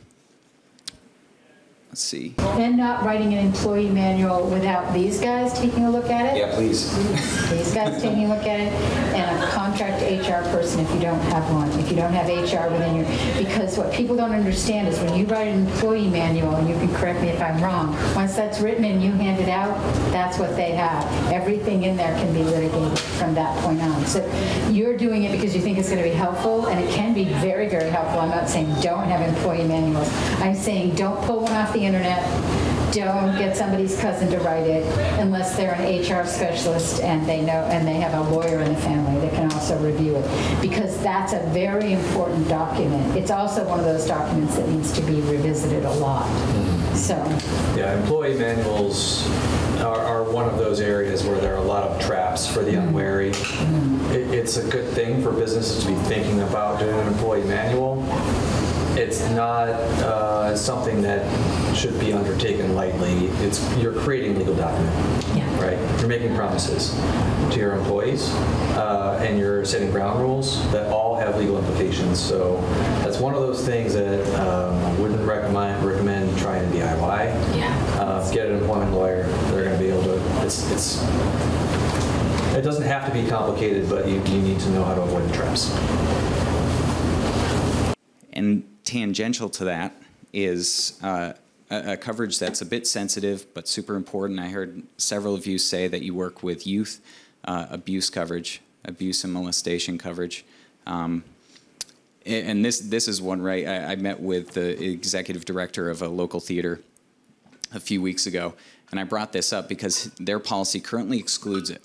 Speaker 2: Let's see.
Speaker 3: And not writing an employee manual without these guys taking a look at it?
Speaker 2: Yeah, please.
Speaker 3: These guys taking a look at it, and a contract HR person if you don't have one, if you don't have HR within your, because what people don't understand is when you write an employee manual, and you can correct me if I'm wrong, once that's written and you hand it out, that's what they have. Everything in there can be litigated from that point on. So you're doing it because you think it's going to be helpful, and it can be very, very helpful. I'm not saying don't have employee manuals. I'm saying don't pull one off the internet. Don't get somebody's cousin to write it unless they're an HR specialist and they know and they have a lawyer in the family that can also review it because that's a very important document. It's also one of those documents that needs to be revisited a lot. Mm-hmm. So
Speaker 4: yeah, employee manuals are, are one of those areas where there are a lot of traps for the mm-hmm. unwary. Mm-hmm. It, it's a good thing for businesses to be thinking about doing an employee manual. It's not uh, something that should be undertaken lightly. It's you're creating legal document, right? You're making promises to your employees, uh, and you're setting ground rules that all have legal implications. So that's one of those things that um, I wouldn't recommend recommend trying to DIY.
Speaker 17: Yeah.
Speaker 4: Uh, get an employment lawyer. They're going to be able to. It's it's. It doesn't have to be complicated, but you, you need to know how to avoid the traps.
Speaker 2: And tangential to that is uh, a, a coverage that's a bit sensitive but super important. I heard several of you say that you work with youth uh, abuse coverage, abuse and molestation coverage. Um, and this this is one right. I, I met with the executive director of a local theater a few weeks ago, and I brought this up because their policy currently excludes it.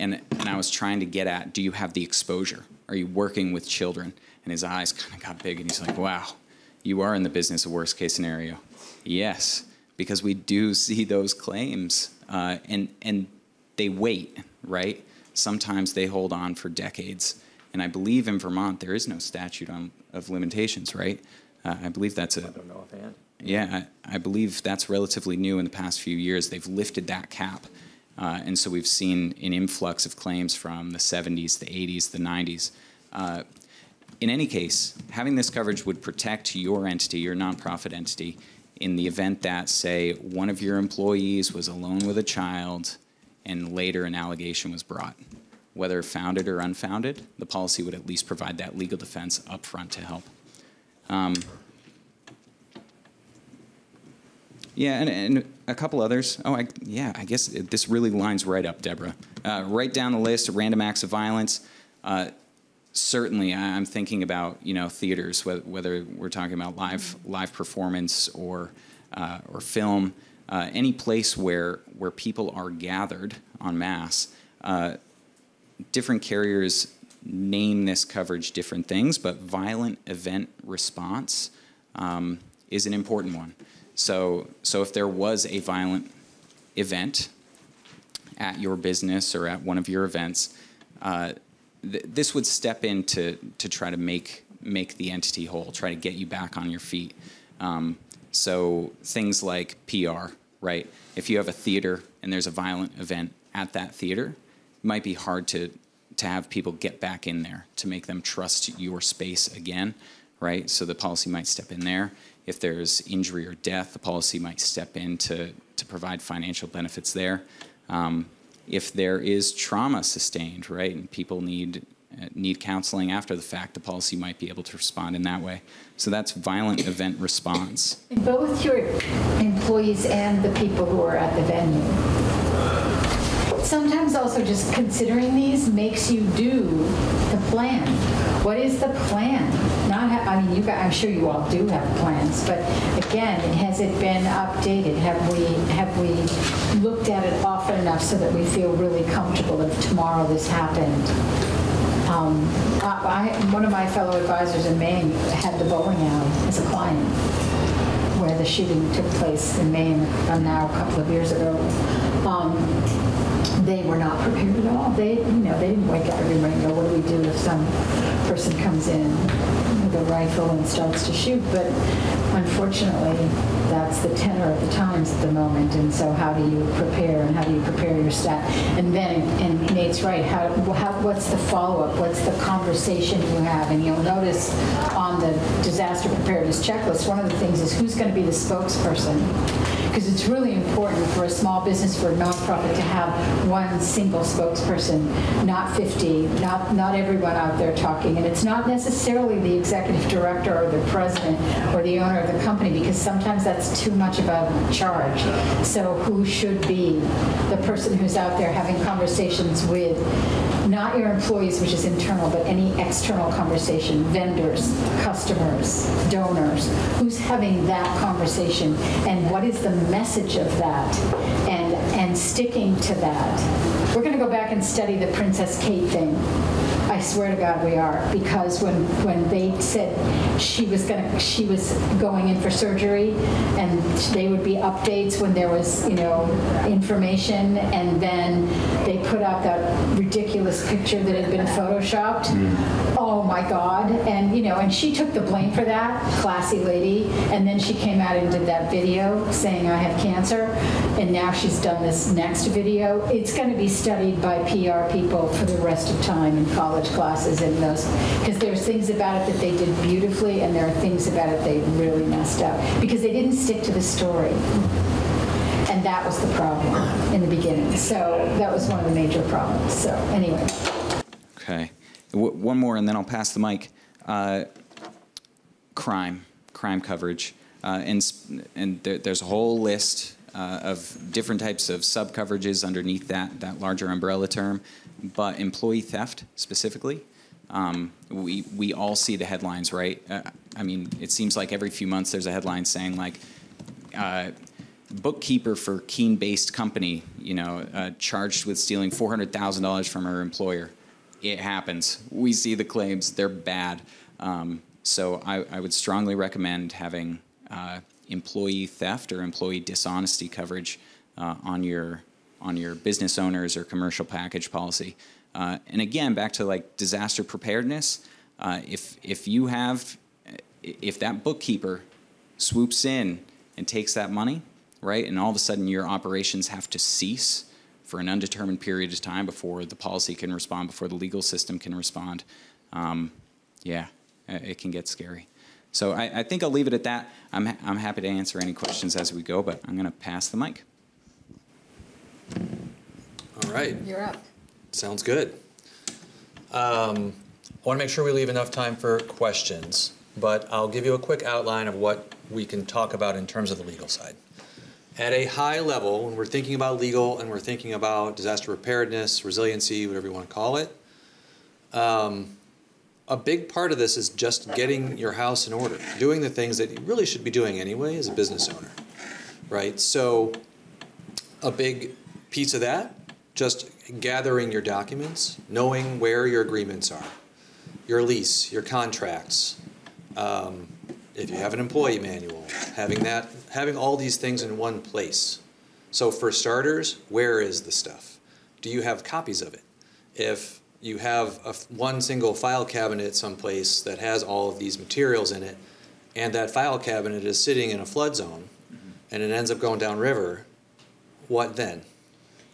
Speaker 2: And, and I was trying to get at, do you have the exposure? Are you working with children? And his eyes kind of got big, and he's like, wow, you are in the business of worst case scenario. Yes, because we do see those claims, uh, and, and they wait, right? Sometimes they hold on for decades. And I believe in Vermont there is no statute on, of limitations, right? Uh, I believe that's a. I don't know offhand. Yeah, I, I believe that's relatively new in the past few years. They've lifted that cap. Uh, and so we've seen an influx of claims from the 70s, the 80s, the 90s. Uh, in any case, having this coverage would protect your entity, your nonprofit entity, in the event that, say, one of your employees was alone with a child and later an allegation was brought. Whether founded or unfounded, the policy would at least provide that legal defense upfront to help. Um, Yeah, and, and a couple others. Oh, I, yeah, I guess this really lines right up, Deborah. Uh, right down the list, of random acts of violence. Uh, certainly, I'm thinking about you know theaters, whether, whether we're talking about live live performance or uh, or film, uh, any place where where people are gathered en masse. Uh, different carriers name this coverage different things, but violent event response um, is an important one. So, so if there was a violent event at your business or at one of your events, uh, th- this would step in to, to try to make, make the entity whole, try to get you back on your feet. Um, so things like PR, right? If you have a theater and there's a violent event at that theater, it might be hard to, to have people get back in there to make them trust your space again, right? So the policy might step in there. If there's injury or death, the policy might step in to, to provide financial benefits there. Um, if there is trauma sustained, right, and people need uh, need counseling after the fact, the policy might be able to respond in that way. So that's violent event response.
Speaker 3: Both your employees and the people who are at the venue. Sometimes also just considering these makes you do the plan. What is the plan? I mean, you I'm sure you all do have plans, but again, has it been updated? Have we, have we looked at it often enough so that we feel really comfortable if tomorrow this happened? Um, I, one of my fellow advisors in Maine had the bowling alley as a client where the shooting took place in Maine now a couple of years ago. Um, they were not prepared at all. They, you know, they didn't wake up every morning and go, what do we do if some person comes in with a rifle and starts to shoot? But unfortunately, that's the tenor of the times at the moment. And so how do you prepare and how do you prepare your staff? And then, and Nate's right, how, how, what's the follow-up? What's the conversation you have? And you'll notice on the disaster preparedness checklist, one of the things is who's going to be the spokesperson? Because it's really important for a small business, for a nonprofit to have one single spokesperson, not 50, not, not everyone out there talking. And it's not necessarily the executive director or the president or the owner of the company, because sometimes that's too much of a charge. So who should be the person who's out there having conversations with not your employees, which is internal, but any external conversation, vendors, customers, donors, who's having that conversation and what is the message of that and, and sticking to that. We're going to go back and and study the Princess Kate thing. I swear to God, we are, because when, when they said she was gonna, she was going in for surgery, and they would be updates when there was, you know, information, and then they put out that ridiculous picture that had been photoshopped. Mm. Oh my God, and, you know, and she took the blame for that, classy lady, and then she came out and did that video saying I have cancer, and now she's done this next video. It's gonna be studied by PR people for the rest of time in college classes and those, because there's things about it that they did beautifully, and there are things about it they really messed up, because they didn't stick to the story. And that was the problem in the beginning. So that was one of the major problems. So anyway.
Speaker 2: Okay. One more, and then I'll pass the mic. Uh, crime, crime coverage, uh, and and there, there's a whole list uh, of different types of sub coverages underneath that that larger umbrella term. But employee theft specifically, um, we we all see the headlines, right? Uh, I mean, it seems like every few months there's a headline saying like. Uh, bookkeeper for Keene-based company, you know, uh, charged with stealing four hundred thousand dollars from her employer. It happens. We see the claims; they're bad. Um, so I, I would strongly recommend having uh, employee theft or employee dishonesty coverage uh, on your on your business owners or commercial package policy. Uh, and again, back to like disaster preparedness. Uh, if if you have if that bookkeeper swoops in and takes that money, right, and all of a sudden your operations have to cease for an undetermined period of time before the policy can respond, before the legal system can respond, um, yeah, uh, it can get scary. So I, I, think I'll leave it at that. I'm, ha- I'm happy to answer any questions as we go, but I'm going to pass the mic.
Speaker 4: All right.
Speaker 18: You're up.
Speaker 4: Sounds good. Um, I want to make sure we leave enough time for questions, but I'll give you a quick outline of what we can talk about in terms of the legal side. At a high level, when we're thinking about legal and we're thinking about disaster preparedness, resiliency, whatever you want to call it, um, a big part of this is just getting your house in order, doing the things that you really should be doing anyway as a business owner, right? So, a big piece of that, just gathering your documents, knowing where your agreements are, your lease, your contracts, um, if you have an employee manual, having that, having all these things in one place. So for starters, where is the stuff? Do you have copies of it? If you have a, one single file cabinet someplace that has all of these materials in it, and that file cabinet is sitting in a flood zone, mm-hmm. and it ends up going downriver, what then?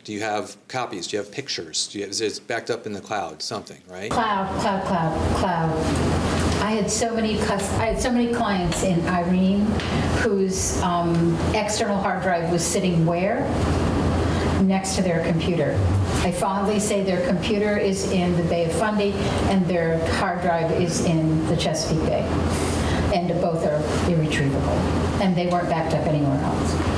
Speaker 4: Do you have copies? Do you have pictures? Do you have, is it backed up in the cloud? Something, right?
Speaker 3: Cloud, cloud, cloud, cloud. I had so many I had so many clients in Irene whose um, external hard drive was sitting where? Next to their computer. I fondly say their computer is in the Bay of Fundy and their hard drive is in the Chesapeake Bay. And both are irretrievable. And they weren't backed up anywhere else.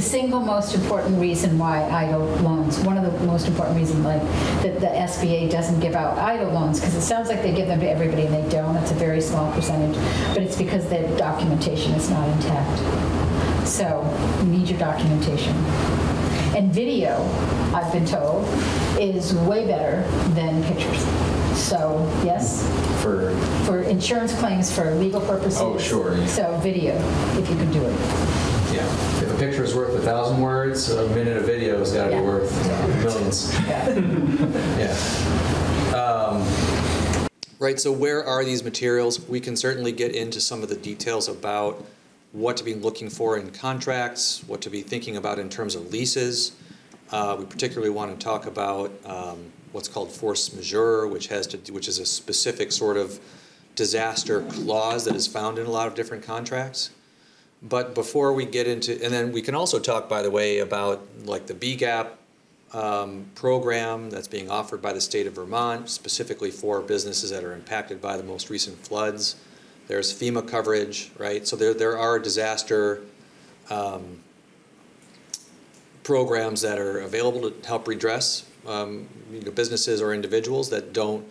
Speaker 3: The single most important reason why EIDL loans, one of the most important reasons like that the SBA doesn't give out EIDL loans because it sounds like they give them to everybody and they don't. It's a very small percentage, but it's because the documentation is not intact. So you need your documentation. And video, I've been told, is way better than pictures. So, yes?
Speaker 2: For
Speaker 3: For insurance claims for legal purposes.
Speaker 19: Oh, sure, yeah.
Speaker 3: So video, if you can do it.
Speaker 19: Yeah. If a picture is worth a thousand words, a minute of video has got to
Speaker 3: Yeah.
Speaker 19: be worth millions. Yeah.
Speaker 4: Um, Right, so where are these materials? We can certainly get into some of the details about what to be looking for in contracts, what to be thinking about in terms of leases. Uh, we particularly want to talk about um, what's called force majeure, which has to, do- which is a specific sort of disaster clause that is found in a lot of different contracts. But before we get into, and then we can also talk, by the way, about like the BGAP um, program that's being offered by the state of Vermont, specifically for businesses that are impacted by the most recent floods. There's FEMA coverage, right? So there, there are disaster um, programs that are available to help redress um, you know, businesses or individuals that don't,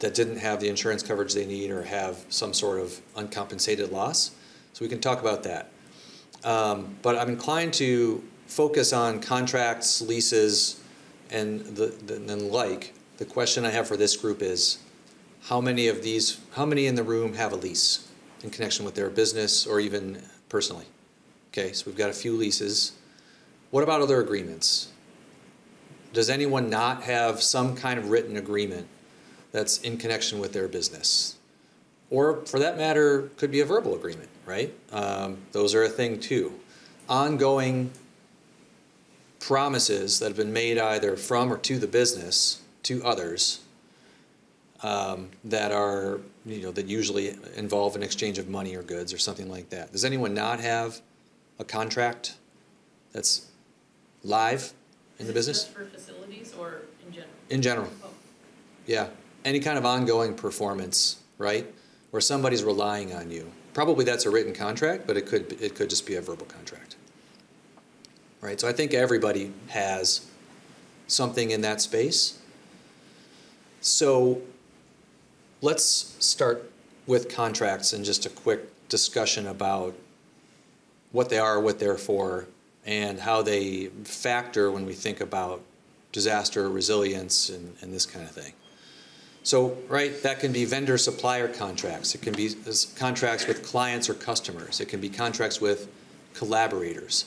Speaker 4: that didn't have the insurance coverage they need or have some sort of uncompensated loss. So we can talk about that. Um, but I'm inclined to focus on contracts, leases, and the, the, and like, the question I have for this group is, how many of these, how many in the room have a lease in connection with their business or even personally? Okay, so we've got a few leases. What about other agreements? Does anyone not have some kind of written agreement that's in connection with their business? Or for that matter, could be a verbal agreement, right? Um, those are a thing too. Ongoing promises that have been made either from or to the business to others um, that are, you know, that usually involve an exchange of money or goods or something like that. Does anyone not have a contract that's live in the business?
Speaker 11: For facilities or in general?
Speaker 4: In general.
Speaker 11: Oh.
Speaker 4: Yeah. Any kind of ongoing performance, right? Where somebody's relying on you. Probably that's a written contract, but it could it could just be a verbal contract. Right? So I think everybody has something in that space. So let's start with contracts and just a quick discussion about what they are, what they're for, and how they factor when we think about disaster resilience and, and this kind of thing. So, right, that can be vendor supplier contracts. It can be contracts with clients or customers. It can be contracts with collaborators.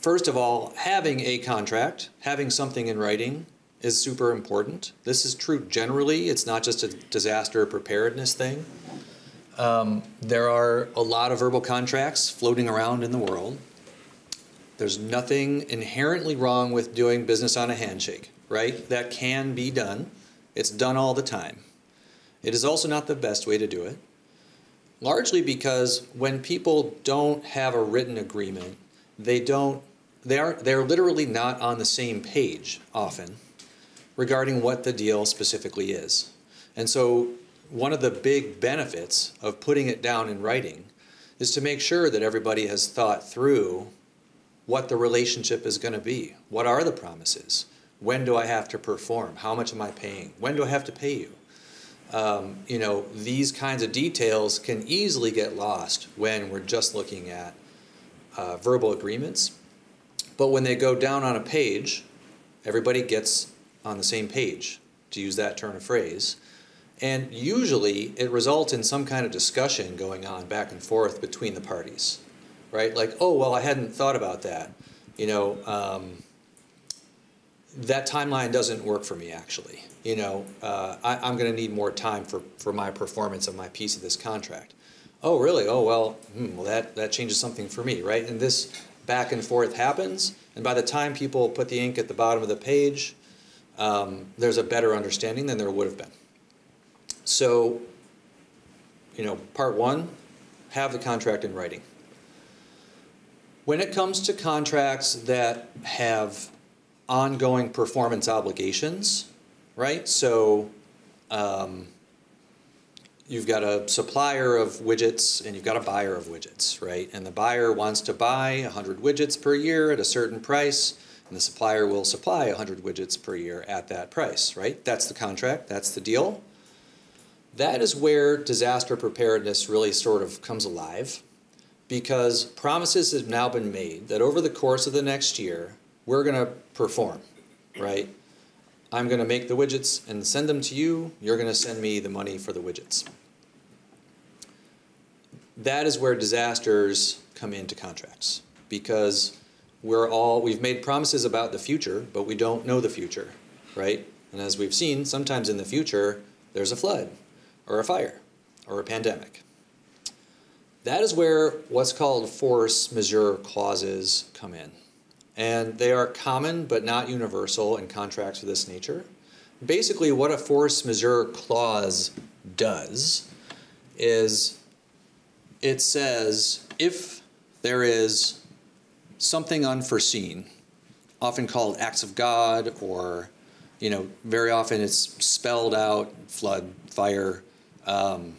Speaker 4: First of all, having a contract, having something in writing is super important. This is true generally. It's not just a disaster preparedness thing. Um, there are a lot of verbal contracts floating around in the world. There's nothing inherently wrong with doing business on a handshake, right? That can be done. It's done all the time. It is also not the best way to do it, largely because when people don't have a written agreement, they don't they are they're literally not on the same page often regarding what the deal specifically is. And so one of the big benefits of putting it down in writing is to make sure that everybody has thought through what the relationship is going to be. What are the promises? When do I have to perform? How much am I paying? When do I have to pay you? Um, you know, these kinds of details can easily get lost when we're just looking at uh, verbal agreements. But when they go down on a page, everybody gets on the same page, to use that turn of phrase. And usually it results in some kind of discussion going on back and forth between the parties, right? Like, oh, well, I hadn't thought about that. You know, um, that timeline doesn't work for me actually. You know, uh, I, I'm going to need more time for, for my performance of my piece of this contract. Oh, really? Oh, well, hmm, well, that, that changes something for me, right? And this back and forth happens, and by the time people put the ink at the bottom of the page, um, there's a better understanding than there would have been. So, you know, part one, have the contract in writing. When it comes to contracts that have ongoing performance obligations, right? So, um, you've got a supplier of widgets and you've got a buyer of widgets, right? And the buyer wants to buy 100 widgets per year at a certain price, and the supplier will supply 100 widgets per year at that price, right? That's the contract, that's the deal. That is where disaster preparedness really sort of comes alive because promises have now been made that over the course of the next year, we're going to perform, right? I'm going to make the widgets and send them to you. You're going to send me the money for the widgets. That is where disasters come into contracts because we're all we've made promises about the future, but we don't know the future, right? And as we've seen, sometimes in the future there's a flood or a fire or a pandemic. That is where what's called force majeure clauses come in. And they are common but not universal in contracts of this nature. Basically, what a force majeure clause does is it says if there is something unforeseen, often called acts of God, or, you know, very often it's spelled out flood, fire, um,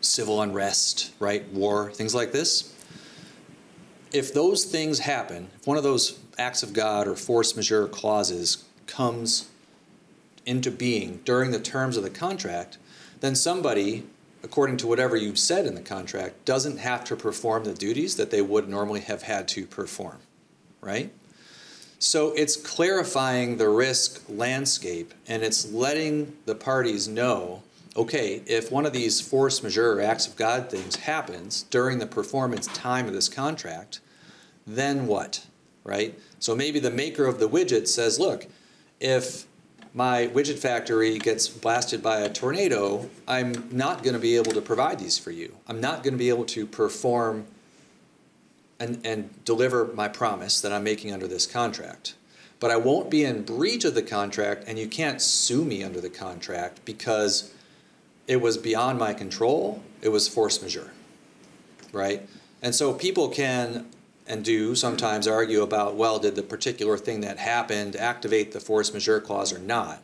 Speaker 4: civil unrest, right, war, things like this. If those things happen, if one of those acts of God or force majeure clauses comes into being during the terms of the contract, then somebody, according to whatever you've said in the contract, doesn't have to perform the duties that they would normally have had to perform, right? So it's clarifying the risk landscape and it's letting the parties know okay, if one of these force majeure acts of God things happens during the performance time of this contract, then what? Right? So maybe the maker of the widget says, look, if my widget factory gets blasted by a tornado, I'm not going to be able to provide these for you. I'm not going to be able to perform and, and deliver my promise that I'm making under this contract. But I won't be in breach of the contract, and you can't sue me under the contract because it was beyond my control. It was force majeure, right? And so people can and do sometimes argue about, well, did the particular thing that happened activate the force majeure clause or not?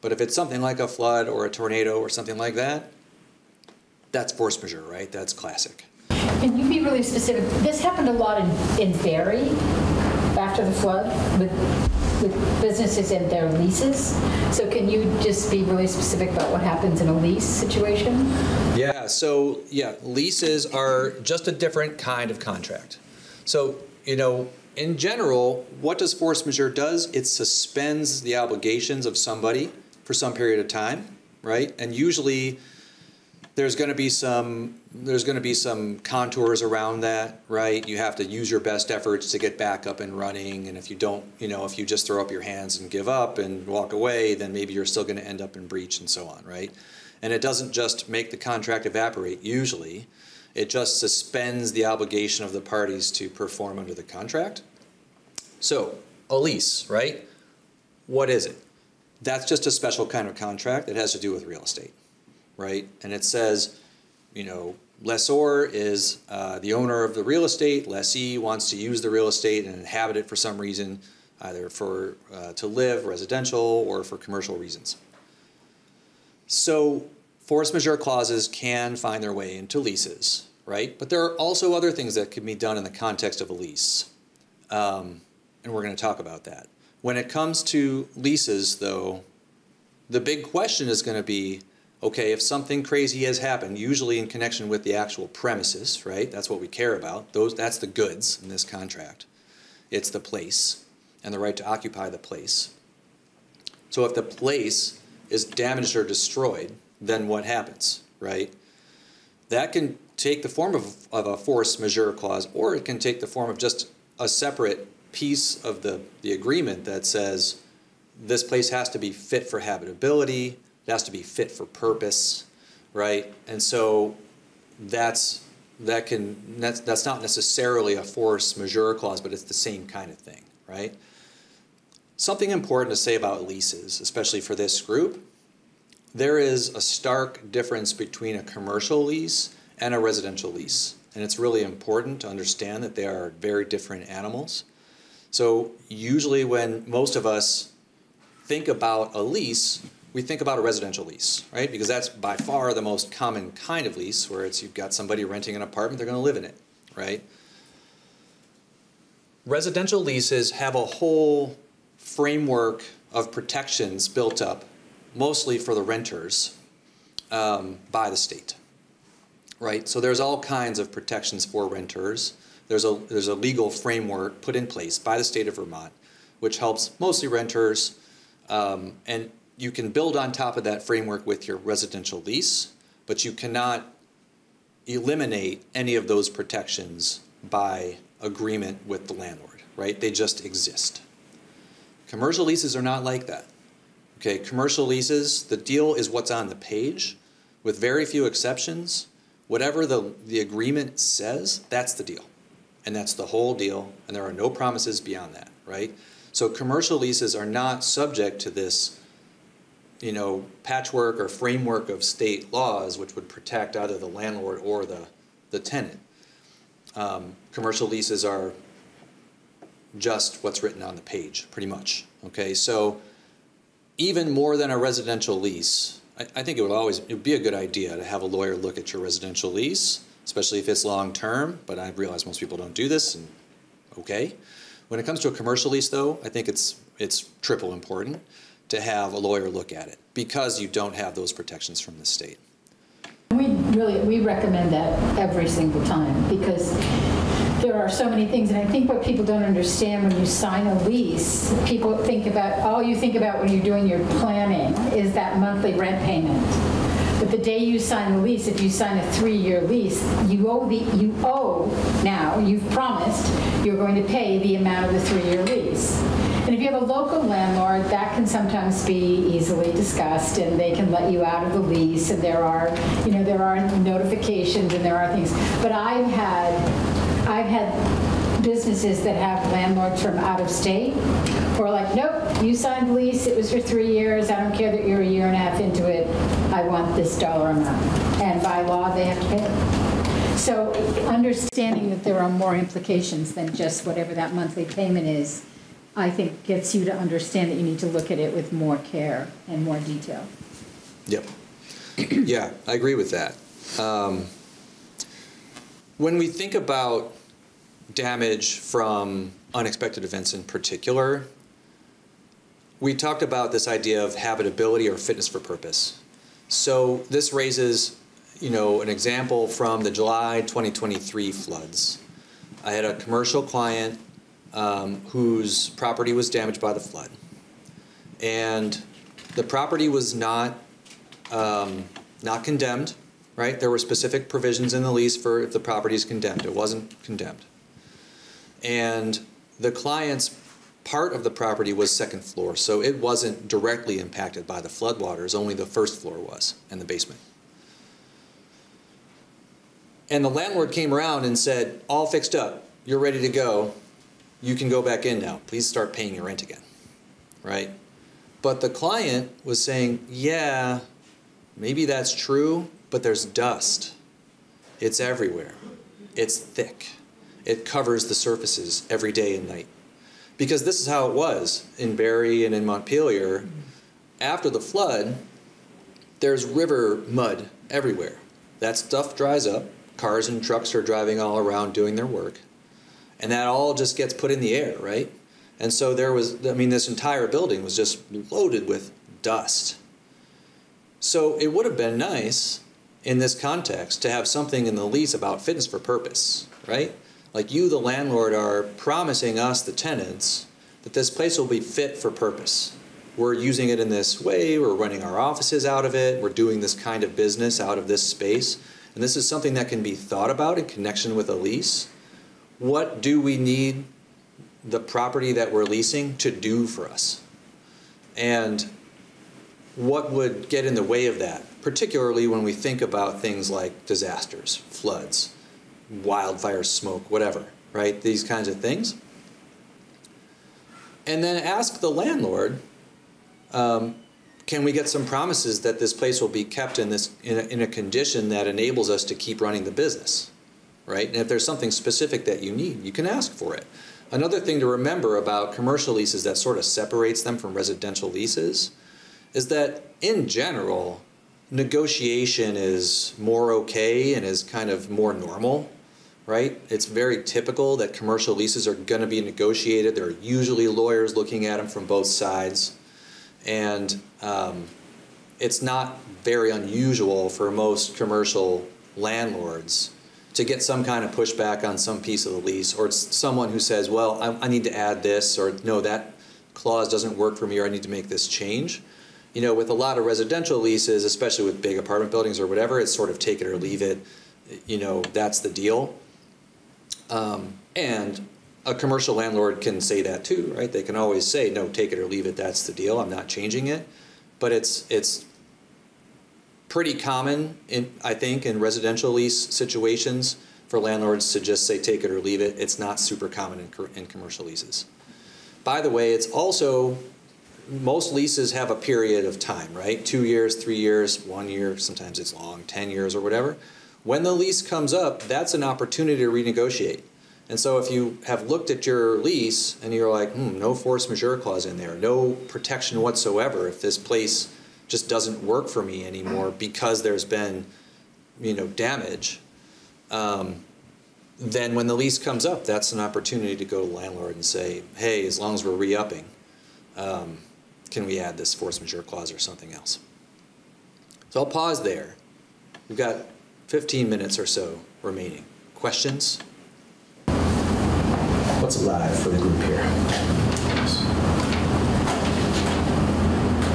Speaker 4: But if it's something like a flood or a tornado or something like that, that's force majeure, right? That's classic.
Speaker 20: Can you be really specific? This happened a lot in, in Barre after the flood with, with businesses and their leases. So can you just be really specific about what happens in a lease situation?
Speaker 4: Yeah, so yeah, leases are just a different kind of contract. So, you know, in general, what does force majeure does? It suspends the obligations of somebody for some period of time, right? And usually there's going to be some there's going to be some contours around that, right? You have to use your best efforts to get back up and running, and if you don't, you know, if you just throw up your hands and give up and walk away, then maybe you're still going to end up in breach and so on, right? And it doesn't just make the contract evaporate usually. It just suspends the obligation of the parties to perform under the contract. So, a lease, right? What is it? That's just a special kind of contract. that has to do with real estate right? And it says, you know, lessor is uh, the owner of the real estate. Lessee wants to use the real estate and inhabit it for some reason, either for uh, to live, residential, or for commercial reasons. So force majeure clauses can find their way into leases, right? But there are also other things that can be done in the context of a lease. Um, and we're going to talk about that. When it comes to leases, though, the big question is going to be okay, if something crazy has happened, usually in connection with the actual premises, right? That's what we care about. Those, that's the goods in this contract. It's the place and the right to occupy the place. So if the place is damaged or destroyed, then what happens, right? That can take the form of, of a force majeure clause, or it can take the form of just a separate piece of the, the agreement that says this place has to be fit for habitability, it has to be fit for purpose, right? And so that's that can that's that's not necessarily a force majeure clause, but it's the same kind of thing, right? Something important to say about leases, especially for this group, there is a stark difference between a commercial lease and a residential lease. And it's really important to understand that they are very different animals. So usually when most of us think about a lease, we think about a residential lease, right? Because that's by far the most common kind of lease where it's you've got somebody renting an apartment, they're going to live in it, right? Residential leases have a whole framework of protections built up, mostly for the renters, um, by the state, right? So there's all kinds of protections for renters. There's a, there's a legal framework put in place by the state of Vermont, which helps mostly renters um, and you can build on top of that framework with your residential lease, but you cannot eliminate any of those protections by agreement with the landlord, right? They just exist. Commercial leases are not like that. Okay, commercial leases, the deal is what's on the page, with very few exceptions. Whatever the, the agreement says, that's the deal. And that's the whole deal, and there are no promises beyond that, right? So commercial leases are not subject to this you know, patchwork or framework of state laws which would protect either the landlord or the, the tenant. Um, commercial leases are just what's written on the page, pretty much. Okay, so even more than a residential lease, I, I think it would always it would be a good idea to have a lawyer look at your residential lease, especially if it's long term. But I realize most people don't do this, and okay. When it comes to a commercial lease, though, I think it's it's triple important to have a lawyer look at it because you don't have those protections from the state.
Speaker 20: We really, we recommend that every single time because
Speaker 3: so many things, and I think what people don't understand when you sign a lease, people think about, all you think about when you're doing your planning is that monthly rent payment. But the day you sign the lease, if you sign a three-year lease, you owe the, you owe now, you've promised, you're going to pay the amount of the three-year lease. And if you have a local landlord, that can sometimes be easily discussed, and they can let you out of the lease, and there are, you know, there are notifications and there are things. But I've had, I've had businesses that have landlords from out of state who are like, nope, you signed the lease, it was for three years, I don't care that you're a year and a half into it, I want this dollar amount. And by law, they have to pay it. So understanding that there are more implications than just whatever that monthly payment is, I think gets you to understand that you need to look at it with more care and more detail.
Speaker 4: Yep. yeah, I agree with that. Um, when we think about damage from unexpected events in particular, we talked about this idea of habitability or fitness for purpose. So this raises, you know, an example from the July 2023 floods. I had a commercial client um, whose property was damaged by the flood. And the property was not, um, not condemned, right? There were specific provisions in the lease for if the property is condemned. It wasn't condemned. And the client's part of the property was second floor, so it wasn't directly impacted by the floodwaters, only the first floor was and the basement. And the landlord came around and said, all fixed up, you're ready to go, you can go back in now. Please start paying your rent again, right? But the client was saying, yeah, maybe that's true, but there's dust. It's everywhere. It's thick. It covers the surfaces every day and night. Because this is how it was in Barre and in Montpelier. After the flood, there's river mud everywhere. That stuff dries up. Cars and trucks are driving all around doing their work and that all just gets put in the air, right? And so there was, I mean, this entire building was just loaded with dust. So it would have been nice in this context to have something in the lease about fitness for purpose, right? Like you, the landlord, are promising us, the tenants, that this place will be fit for purpose. We're using it in this way, we're running our offices out of it, we're doing this kind of business out of this space. And this is something that can be thought about in connection with a lease what do we need the property that we're leasing to do for us? And what would get in the way of that, particularly when we think about things like disasters, floods, wildfires, smoke, whatever, right? These kinds of things. And then ask the landlord, um, can we get some promises that this place will be kept in this in a, in a condition that enables us to keep running the business? right? And if there's something specific that you need, you can ask for it. Another thing to remember about commercial leases that sort of separates them from residential leases is that in general, negotiation is more okay and is kind of more normal, right? It's very typical that commercial leases are going to be negotiated. There are usually lawyers looking at them from both sides. And um, it's not very unusual for most commercial landlords to get some kind of pushback on some piece of the lease, or someone who says, well, I, I, need to add this, or no, that clause doesn't work for me, or I need to make this change. You know, with a lot of residential leases, especially with big apartment buildings or whatever, it's sort of take it or leave it. You know, that's the deal. Um, and a commercial landlord can say that too, right? They can always say, no, take it or leave it, that's the deal, I'm not changing it. But it's, it's pretty common, in, I think, in residential lease situations for landlords to just say take it or leave it. It's not super common in, in commercial leases. By the way, it's also, most leases have a period of time, right? Two years, three years, one year, sometimes it's long, 10 years or whatever. When the lease comes up, that's an opportunity to renegotiate. And so if you have looked at your lease and you're like, hmm, no force majeure clause in there, no protection whatsoever if this place just doesn't work for me anymore because there's been, you know, damage. Um, then when the lease comes up, that's an opportunity to go to the landlord and say, hey, as long as we're re-upping, um, can we add this force majeure clause or something else? So I'll pause there. We've got 15 minutes or so remaining. Questions? what's alive for the group here.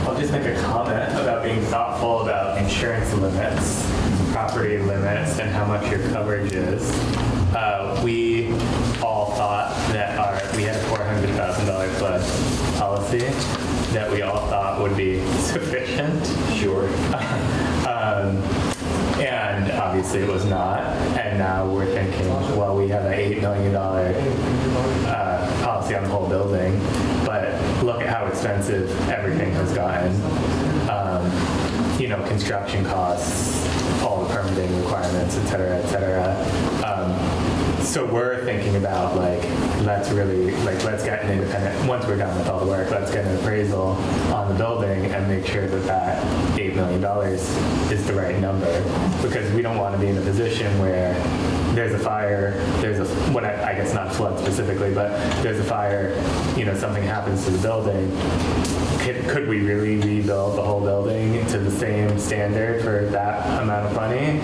Speaker 9: I'll just make a comment about being thoughtful about insurance limits, property limits, and how much your coverage is. Uh, we all thought that our, we had a $400,000 flood policy that we all thought would be sufficient.
Speaker 4: Sure.
Speaker 9: um, and obviously it was not. And now we're thinking, well, we have an $8 million uh, policy on the whole building, but look at how expensive everything has gotten. Um, you know, construction costs, all the permitting requirements, et cetera, et cetera. Um, so we're thinking about like, let's really, like, let's get an independent, once we're done with all the work, let's get an appraisal on the building and make sure that that $8 million is the right number. Because we don't want to be in a position where there's a fire, there's a, what I, I guess not flood specifically, but there's a fire, you know, something happens to the building. Could, could we really rebuild the whole building to the same standard for that amount of money?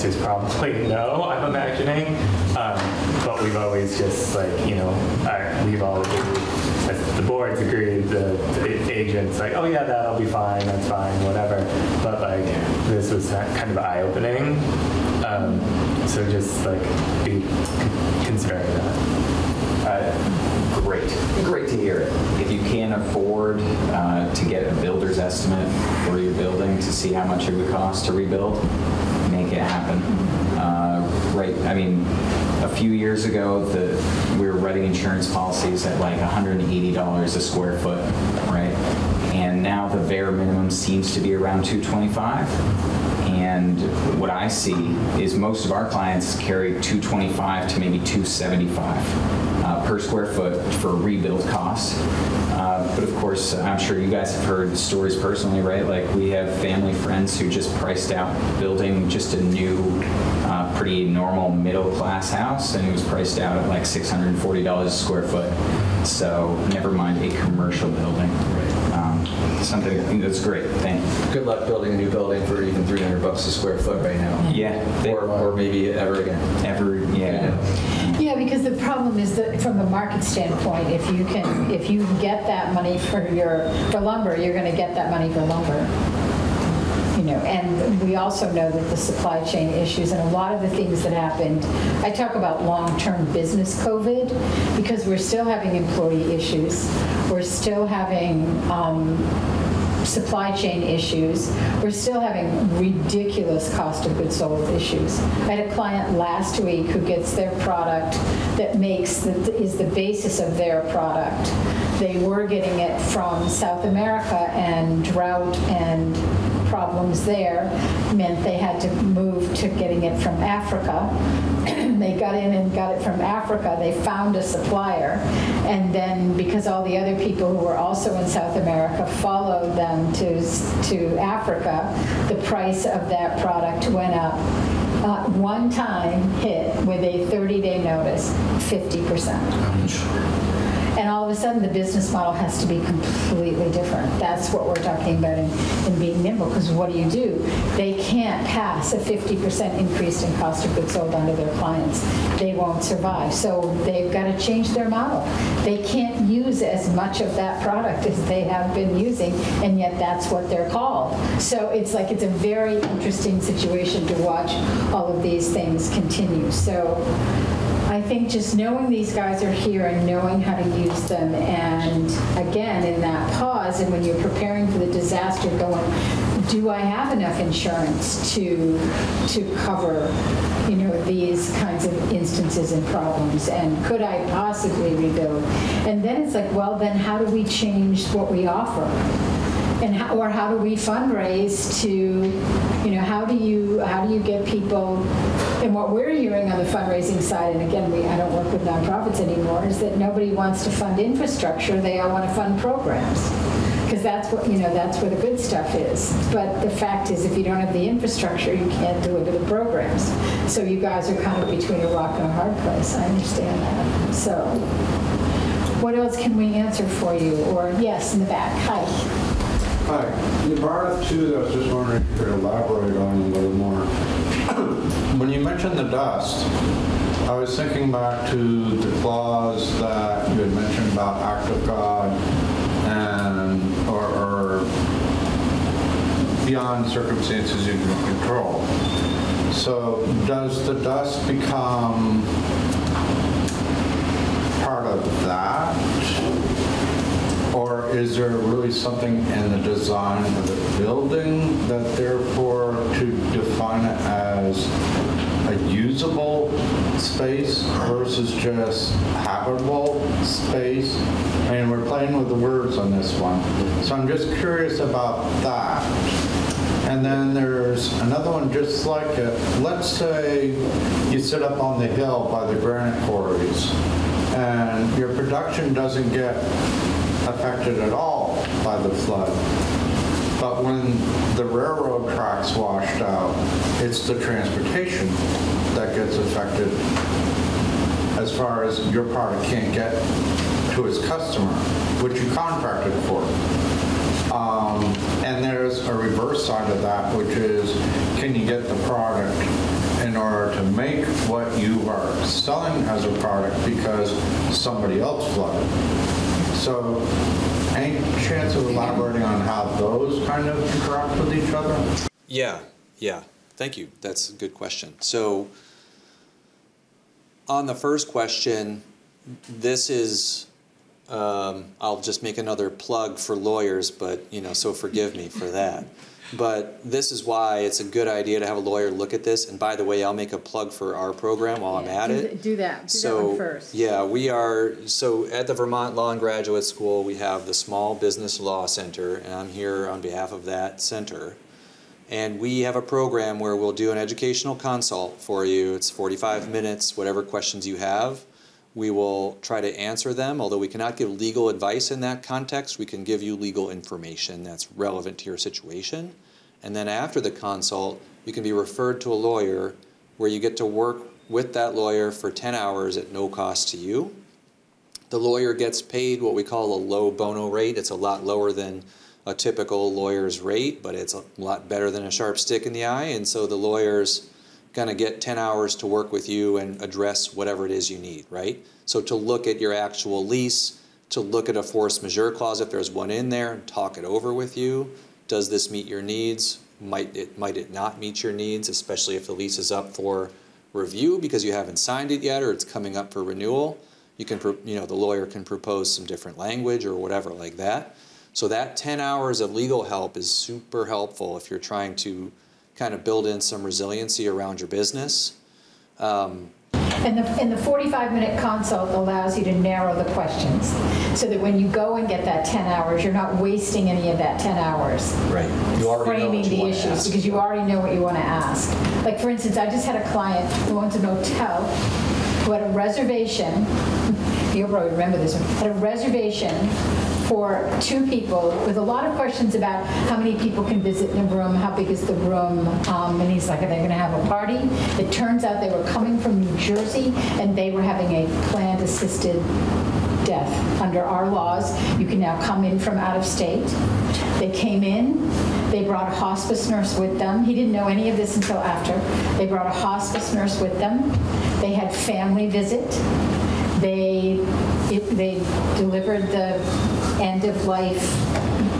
Speaker 9: Answer is probably no, I'm imagining. Um, but we've always just like, you know, we've all agreed, as the board's agreed, the, the agent's like, oh yeah, that'll be fine, that's fine, whatever. But like, this was kind of eye-opening. Um, so just like be considering that.
Speaker 2: Uh, great, great to hear it. If you can afford uh, to get a builder's estimate for your building to see how much it would cost to rebuild, make it happen. Uh, right, I mean, a few years ago, the, we were writing insurance policies at like $180 a square foot, right? And now the bare minimum seems to be around 225. And what I see is most of our clients carry 225 to maybe 275 uh, per square foot for rebuild costs. But of course, I'm sure you guys have heard stories personally, right? Like we have family friends who just priced out building just a new, uh, pretty normal middle class house, and it was priced out at like $640 a square foot. So never mind a commercial building. Um, something that's great. Thank you.
Speaker 4: Good luck building a new building for even 300 bucks a square foot right now.
Speaker 2: Yeah.
Speaker 4: Or, or maybe ever again.
Speaker 2: Ever, yeah.
Speaker 3: Yeah, because the problem is that from the market standpoint, if you can, if you get that money for your, for lumber, you're going to get that money for lumber. You know, and we also know that the supply chain issues and a lot of the things that happened, I talk about long-term business COVID because we're still having employee issues. We're still having um, supply chain issues. We're still having ridiculous cost of goods sold issues. I had a client last week who gets their product that makes, the, is the basis of their product. They were getting it from South America and drought and problems there meant they had to move to getting it from Africa. they got in and got it from Africa. They found a supplier. And then because all the other people who were also in South America followed them to, to Africa, the price of that product went up. Uh, one time hit with a 30-day notice, 50% and all of a sudden the business model has to be completely different. That's what we're talking about in, in being nimble, because what do you do? They can't pass a 50% increase in cost of goods sold onto their clients. They won't survive. So they've got to change their model. They can't use as much of that product as they have been using, and yet that's what they're called. So it's like it's a very interesting situation to watch all of these things continue. So I think just knowing these guys are here and knowing how to use them, and again, in that pause, and when you're preparing for the disaster, going, do I have enough insurance to to cover, you know, these kinds of instances and problems, and could I possibly rebuild? And then it's like, well, then how do we change what we offer? and how, or how do we fundraise to, you know, how do you how do you get people? And what we're hearing on the fundraising side, and again, we I don't work with nonprofits anymore, is that nobody wants to fund infrastructure; they all want to fund programs. Because that's what you know that's where the good stuff is. But the fact is if you don't have the infrastructure you can't deliver the programs. So you guys are kind of between a rock and a hard place i understand that. So what else can we answer for you? Or yes in the back. Hi.
Speaker 21: Hi. You brought two that I was just wondering if you could elaborate on a little more. When you mentioned the dust, I was thinking back to the clause that you had mentioned about act of God and, or, or beyond circumstances you can control. So does the dust become part of that? Or is there really something in the design of the building that therefore to define it as usable space versus just habitable space? Mean, we're playing with the words on this one. So I'm just curious about that. And then there's another one just like it. Let's say you sit up on the hill by the granite quarries and your production doesn't get affected at all by the flood. But when the railroad tracks washed out, it's the transportation that gets affected as far as your product can't get to its customer, which you contracted for. Um, and there's a reverse side of that, which is can you get the product in order to make what you are selling as a product because somebody else flooded? So any chance of elaborating on how those kind of interact with each other?
Speaker 4: Yeah, yeah. Thank you. That's a good question. So, on the first question, this is, um, I'll just make another plug for lawyers, but, you know, so forgive me for that. But this is why it's a good idea to have a lawyer look at this. And by the way, I'll make a plug for our program while I'm at
Speaker 22: Do
Speaker 4: it.
Speaker 22: th- Do that, do that
Speaker 4: So,
Speaker 22: one first.
Speaker 4: yeah, we are, so at the Vermont Law and Graduate School, we have the Small Business Law Center, and I'm here on behalf of that center. And we have a program where we'll do an educational consult for you. It's 45 minutes, whatever questions you have. We will try to answer them, although we cannot give legal advice in that context. We can give you legal information that's relevant to your situation. And then after the consult, you can be referred to a lawyer where you get to work with that lawyer for 10 hours at no cost to you. The lawyer gets paid what we call a low bono rate. It's a lot lower than a typical lawyer's rate, but it's a lot better than a sharp stick in the eye. And so the lawyer's going to get 10 hours to work with you and address whatever it is you need, right? So to look at your actual lease, to look at a force majeure clause if there's one in there, and talk it over with you. Does this meet your needs? Might it, might it not meet your needs, especially if the lease is up for review because you haven't signed it yet or it's coming up for renewal? You can, you know, the lawyer can propose some different language or whatever like that. So that 10 hours of legal help is super helpful if you're trying to kind of build in some resiliency around your business. Um,
Speaker 3: And the, and the 45-minute consult allows you to narrow the questions, so that when you go and get that 10 hours, you're not wasting any of that 10 hours.
Speaker 4: Right. You already know
Speaker 3: Framing
Speaker 4: what you
Speaker 3: the issues, because you already know what you want to ask. Like, for instance, I just had a client who owns an hotel, who had a reservation, you'll probably remember this one, had a reservation for two people with a lot of questions about how many people can visit in a room, how big is the room, um, and he's like, are they going to have a party? It turns out they were coming from New Jersey and they were having a planned assisted death. Under our laws, you can now come in from out of state. They came in, they brought a hospice nurse with them. He didn't know any of this until after. They brought a hospice nurse with them. They had family visit. They, it- they delivered the end-of-life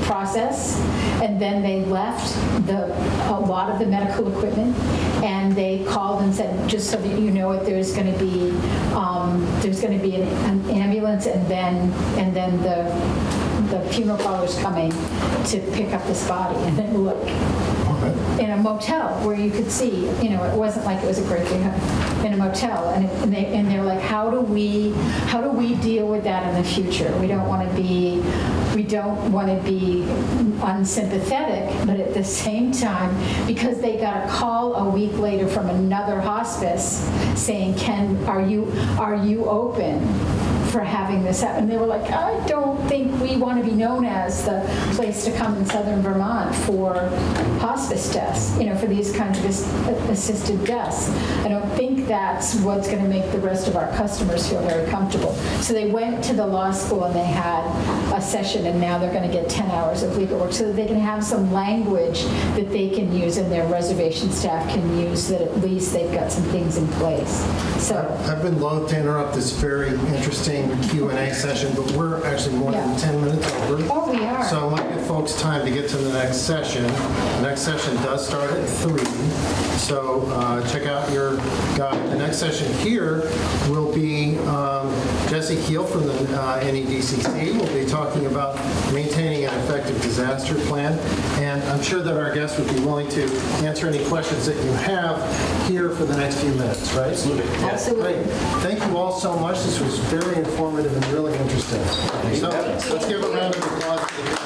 Speaker 3: process, and then they left the, a lot of the medical equipment, and they called and said, just so that you know it, there's going to be, um, there's going to be an an ambulance, and then, and then the, the funeral parlor's coming to pick up this body. And then look, in a motel where you could see, you know, it wasn't like it was a great big, in a motel, and, it, and, they, and they're like, how do we, how do we deal with that in the future? We don't want to be, we don't want to be unsympathetic, but at the same time, because they got a call a week later from another hospice saying, "Can are you are you open for having this happen. They were like, I don't think we want to be known as the place to come in southern Vermont for hospice deaths, you know, for these kinds of assisted deaths. I don't think that's what's going to make the rest of our customers feel very comfortable. So they went to the law school and they had a session, and now they're going to get 10 hours of legal work so that they can have some language that they can use and their reservation staff can use, that at least they've got some things in place. So,
Speaker 1: I've been loath to interrupt this very interesting Q and A session, but we're actually more than 10 minutes over.
Speaker 3: Oh, we are.
Speaker 1: So I want to give folks time to get to the next session. The next session does start at 3, so uh, check out your guide. The next session here will be um, Jesse Keel from the uh, NEDCC. We'll be talking about maintaining an effective disaster plan, and I'm sure that our guests would be willing to answer any questions that you have here for the next few minutes, right? Absolutely.
Speaker 3: Absolutely.
Speaker 1: Thank you all so much. This was very informative and really interesting. So let's give a round of applause